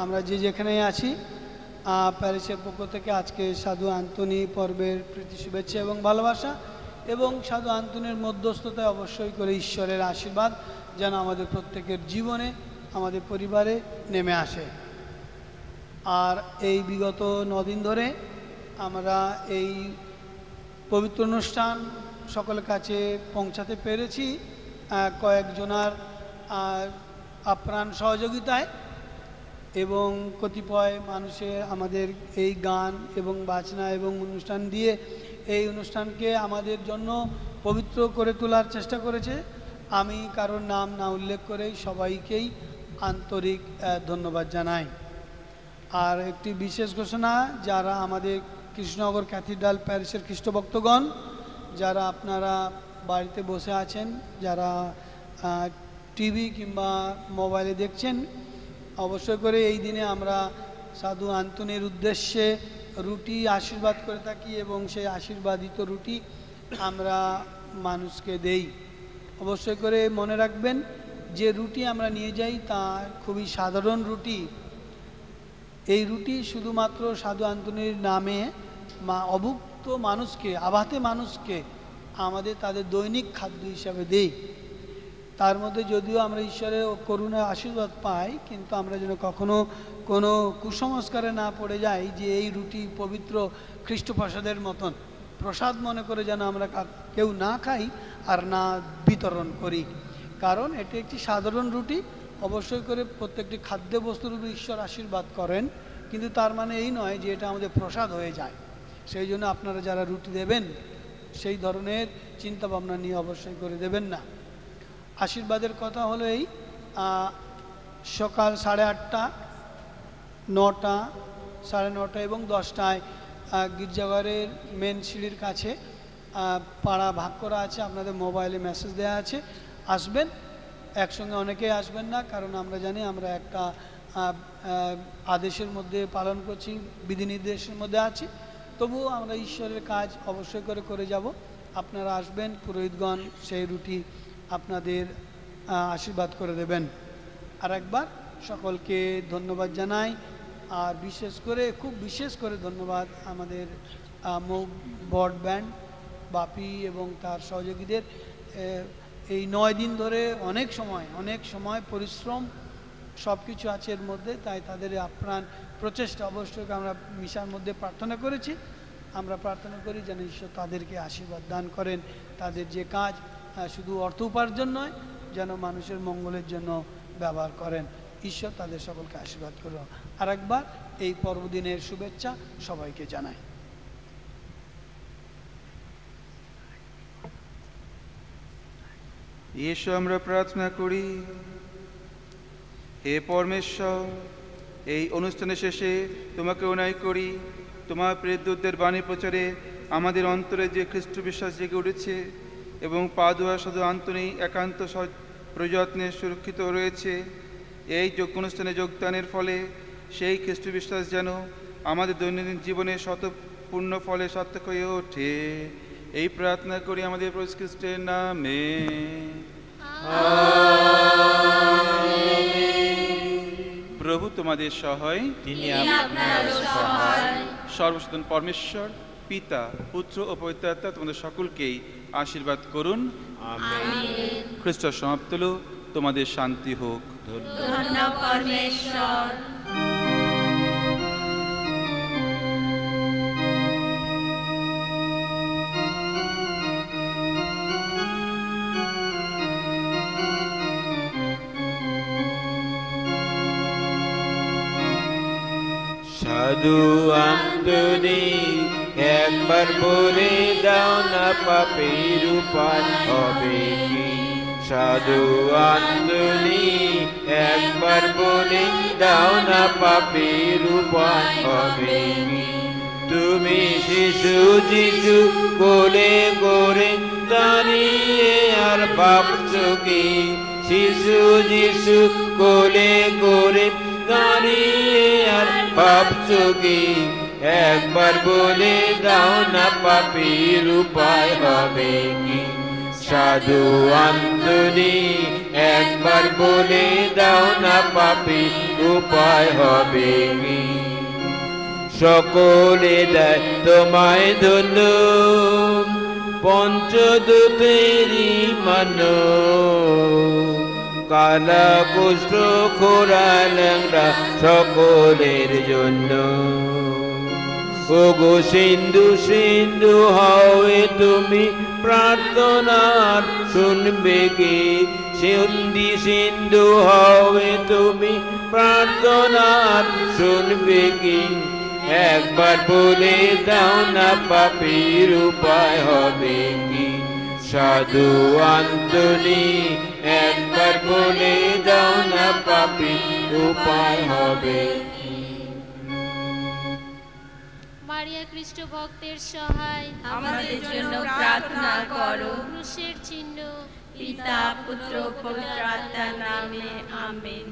E: আমরা যে যেখানে আছি প্যারিসের পক্ষ থেকে আজকে সাধু আন্তনি পর্বের প্রীতি শুভেচ্ছা এবং ভালোবাসা এবং সাধু আন্তনির মধ্যস্থতায় অবশ্যই করে ঈশ্বরের আশীর্বাদ যেন আমাদের প্রত্যেকের জীবনে, আমাদের পরিবারে নেমে আসে। আর এই বিগত নদিন ধরে আমরা এই পবিত্র অনুষ্ঠান সকলের কাছে পৌঁছাতে পেরেছি। কয়েকজনার আপ্রাণ সহযোগিতায় এবং কতিপয় মানুষের আমাদের এই গান এবং বাজনা এবং অনুষ্ঠান দিয়ে এই অনুষ্ঠানকে আমাদের জন্য পবিত্র করে তোলার চেষ্টা করেছে। আমি কারোর নাম না উল্লেখ করেই সবাইকেই আন্তরিক ধন্যবাদ জানাই। আর একটি বিশেষ ঘোষণা, যারা আমাদের কৃষ্ণনগর ক্যাথিড্রাল প্যারিসের খ্রিস্টভক্তগণ, যারা আপনারা বাড়িতে বসে আছেন, যারা টিভি কিংবা মোবাইলে দেখছেন, অবশ্যই করে এই দিনে আমরা সাধু আন্তনের উদ্দেশ্যে রুটি আশীর্বাদ করে থাকি এবং সেই আশীর্বাদিত রুটি আমরা মানুষকে দেই। অবশ্যই করে মনে রাখবেন, যে রুটি আমরা নিয়ে যাই তা খুবই সাধারণ রুটি। এই রুটি শুধুমাত্র সাধু আন্তনির নামে মা, অভুক্ত মানুষকে, আবাতে মানুষকে আমাদের তাদের দৈনিক খাদ্য হিসাবে দেই। তার মধ্যে যদিও আমরা ঈশ্বরের করুণা আশীর্বাদ পাই, কিন্তু আমরা যেন কখনো কোনো কুসংস্কারে না পড়ে যাই যে এই রুটি পবিত্র খ্রিস্টপ্রসাদের মতন। প্রসাদ মনে করে যেন আমরা কেউ না খাই আর না বিতরণ করি। কারণ এটি একটি সাধারণ রুটি, অবশ্যই করে প্রত্যেকটি খাদ্য বস্তুর উপর ঈশ্বর আশীর্বাদ করেন, কিন্তু তার মানে এই নয় যে এটা আমাদের প্রসাদ হয়ে যায়। সেই জন্য আপনারা যারা রুটি দেবেন সেই ধরনের চিন্তা ভাবনা নিয়ে অবশ্যই করে দেবেন না। আশীর্বাদের কথা হলো এই সকাল সাড়ে আটটা, নটা, সাড়ে নটা এবং দশটায় গির্জাঘরের মেন সিঁড়ির কাছে পাড়া ভাগ করা আছে, আপনাদের মোবাইলে মেসেজ দেওয়া আছে। আসবেন, একসঙ্গে অনেকেই আসবেন না, কারণ আমরা জানি আমরা একটা আদেশের মধ্যে পালন করছি, বিধিনির্দেশের মধ্যে আছি। তবুও আমরা ঈশ্বরের কাজ অবশ্যই করে করে যাব। আপনারা আসবেন, পুরোহিতগণ সেই রুটি আপনাদের আশীর্বাদ করে দেবেন। আর একবার সকলকে ধন্যবাদ জানাই, আর বিশেষ করে, খুব বিশেষ করে ধন্যবাদ আমাদের বড ব্যান্ড, বাপি এবং তার সহযোগীদের। এই নয় দিন ধরে অনেক সময় অনেক সময় পরিশ্রম সব কিছু আছে এর মধ্যে, তাই তাদের আপ্রাণ প্রচেষ্টা অবশ্যই আমরা মিশার মধ্যে প্রার্থনা করেছি। আমরা প্রার্থনা করি যেন ঈশ্বর তাদেরকে আশীর্বাদ দান করেন। তাদের যে কাজ শুধু অর্থ উপার্জন নয়, যেন মানুষের মঙ্গলের জন্য ব্যবহার করেন। ঈশ্বর তাদের সকলকে আশীর্বাদ করুন। আর একবার এই পর্বদিনের শুভেচ্ছা সবাইকে জানাই।
F: এসো আমরা প্রার্থনা করি, হে পরমেশ্বর এই অনুষ্ঠানের শেষে তোমাকে অনায় করি। তোমার প্রেরদূতদের বাণী প্রচারে আমাদের অন্তরে যে খ্রিস্ট বিশ্বাস জেগে উঠেছে এবং পা পাদুয়া শুধু আন্তনি একান্ত প্রযত্নে সুরক্ষিত রয়েছে, এই যোগ্য অনুষ্ঠানে যোগদানের ফলে সেই খ্রিস্ট বিশ্বাস যেন আমাদের দৈনন্দিন জীবনে শতপূর্ণ ফলে সার্থক হয়ে ওঠে। এই প্রার্থনা করি আমাদের খ্রিস্টের নামে। প্রভু তোমাদের সহায়।
C: তিনি
F: সর্বসাধারণ পরমেশ্বর পিতা পুত্র ও পবিত্রাত্মা তোমাদের সকলকেই আশীর্বাদ করুন। খ্রিস্ট সমাপ্ত তোমাদের শান্তি হোক।
C: ধন্য
D: সাধু আন্তনি একবার বলে দাও না পাপের উপায় হবে কি? সাধু আন্তনি একবার বলে দাও না পাপের উপায় হবে কি? তুমি শিশু যিশু কোলে করে দাঁড়িয়ে আর ভাবছ কি শিশু যিশু কোলে করে দাঁড়িয়ে আর একবার বলে দাও না পাপির উপায় হবে কি? সাধু আন্তনি একবার বলে দাও না পাপি উপায় হবে কি? সকলে দেয় তোমায় ধন্য, পঞ্চদূতেরই মান কালা কুষ্ঠ খোরা ল্যাংরা সকলের জন্য। ওগো সিন্ধু সিন্ধু হবে তুমি প্রার্থনার শুনবে কে? সিন্ধি, সিন্ধু হবে তুমি প্রার্থনার শুনবে কি? একবার বলে দাও না পাপির উপায় হবে কি? সাধু আন্তনি একবার বলে দাও না পাপি উপায় হবে
B: মারিয়া খ্রিস্ট ভক্তের সহায়
C: আমাদের জন্য প্রার্থনা করো।
B: ক্রুশের চিহ্ন
C: পিতা পুত্র পবিত্র আত্মার নামে আমেন।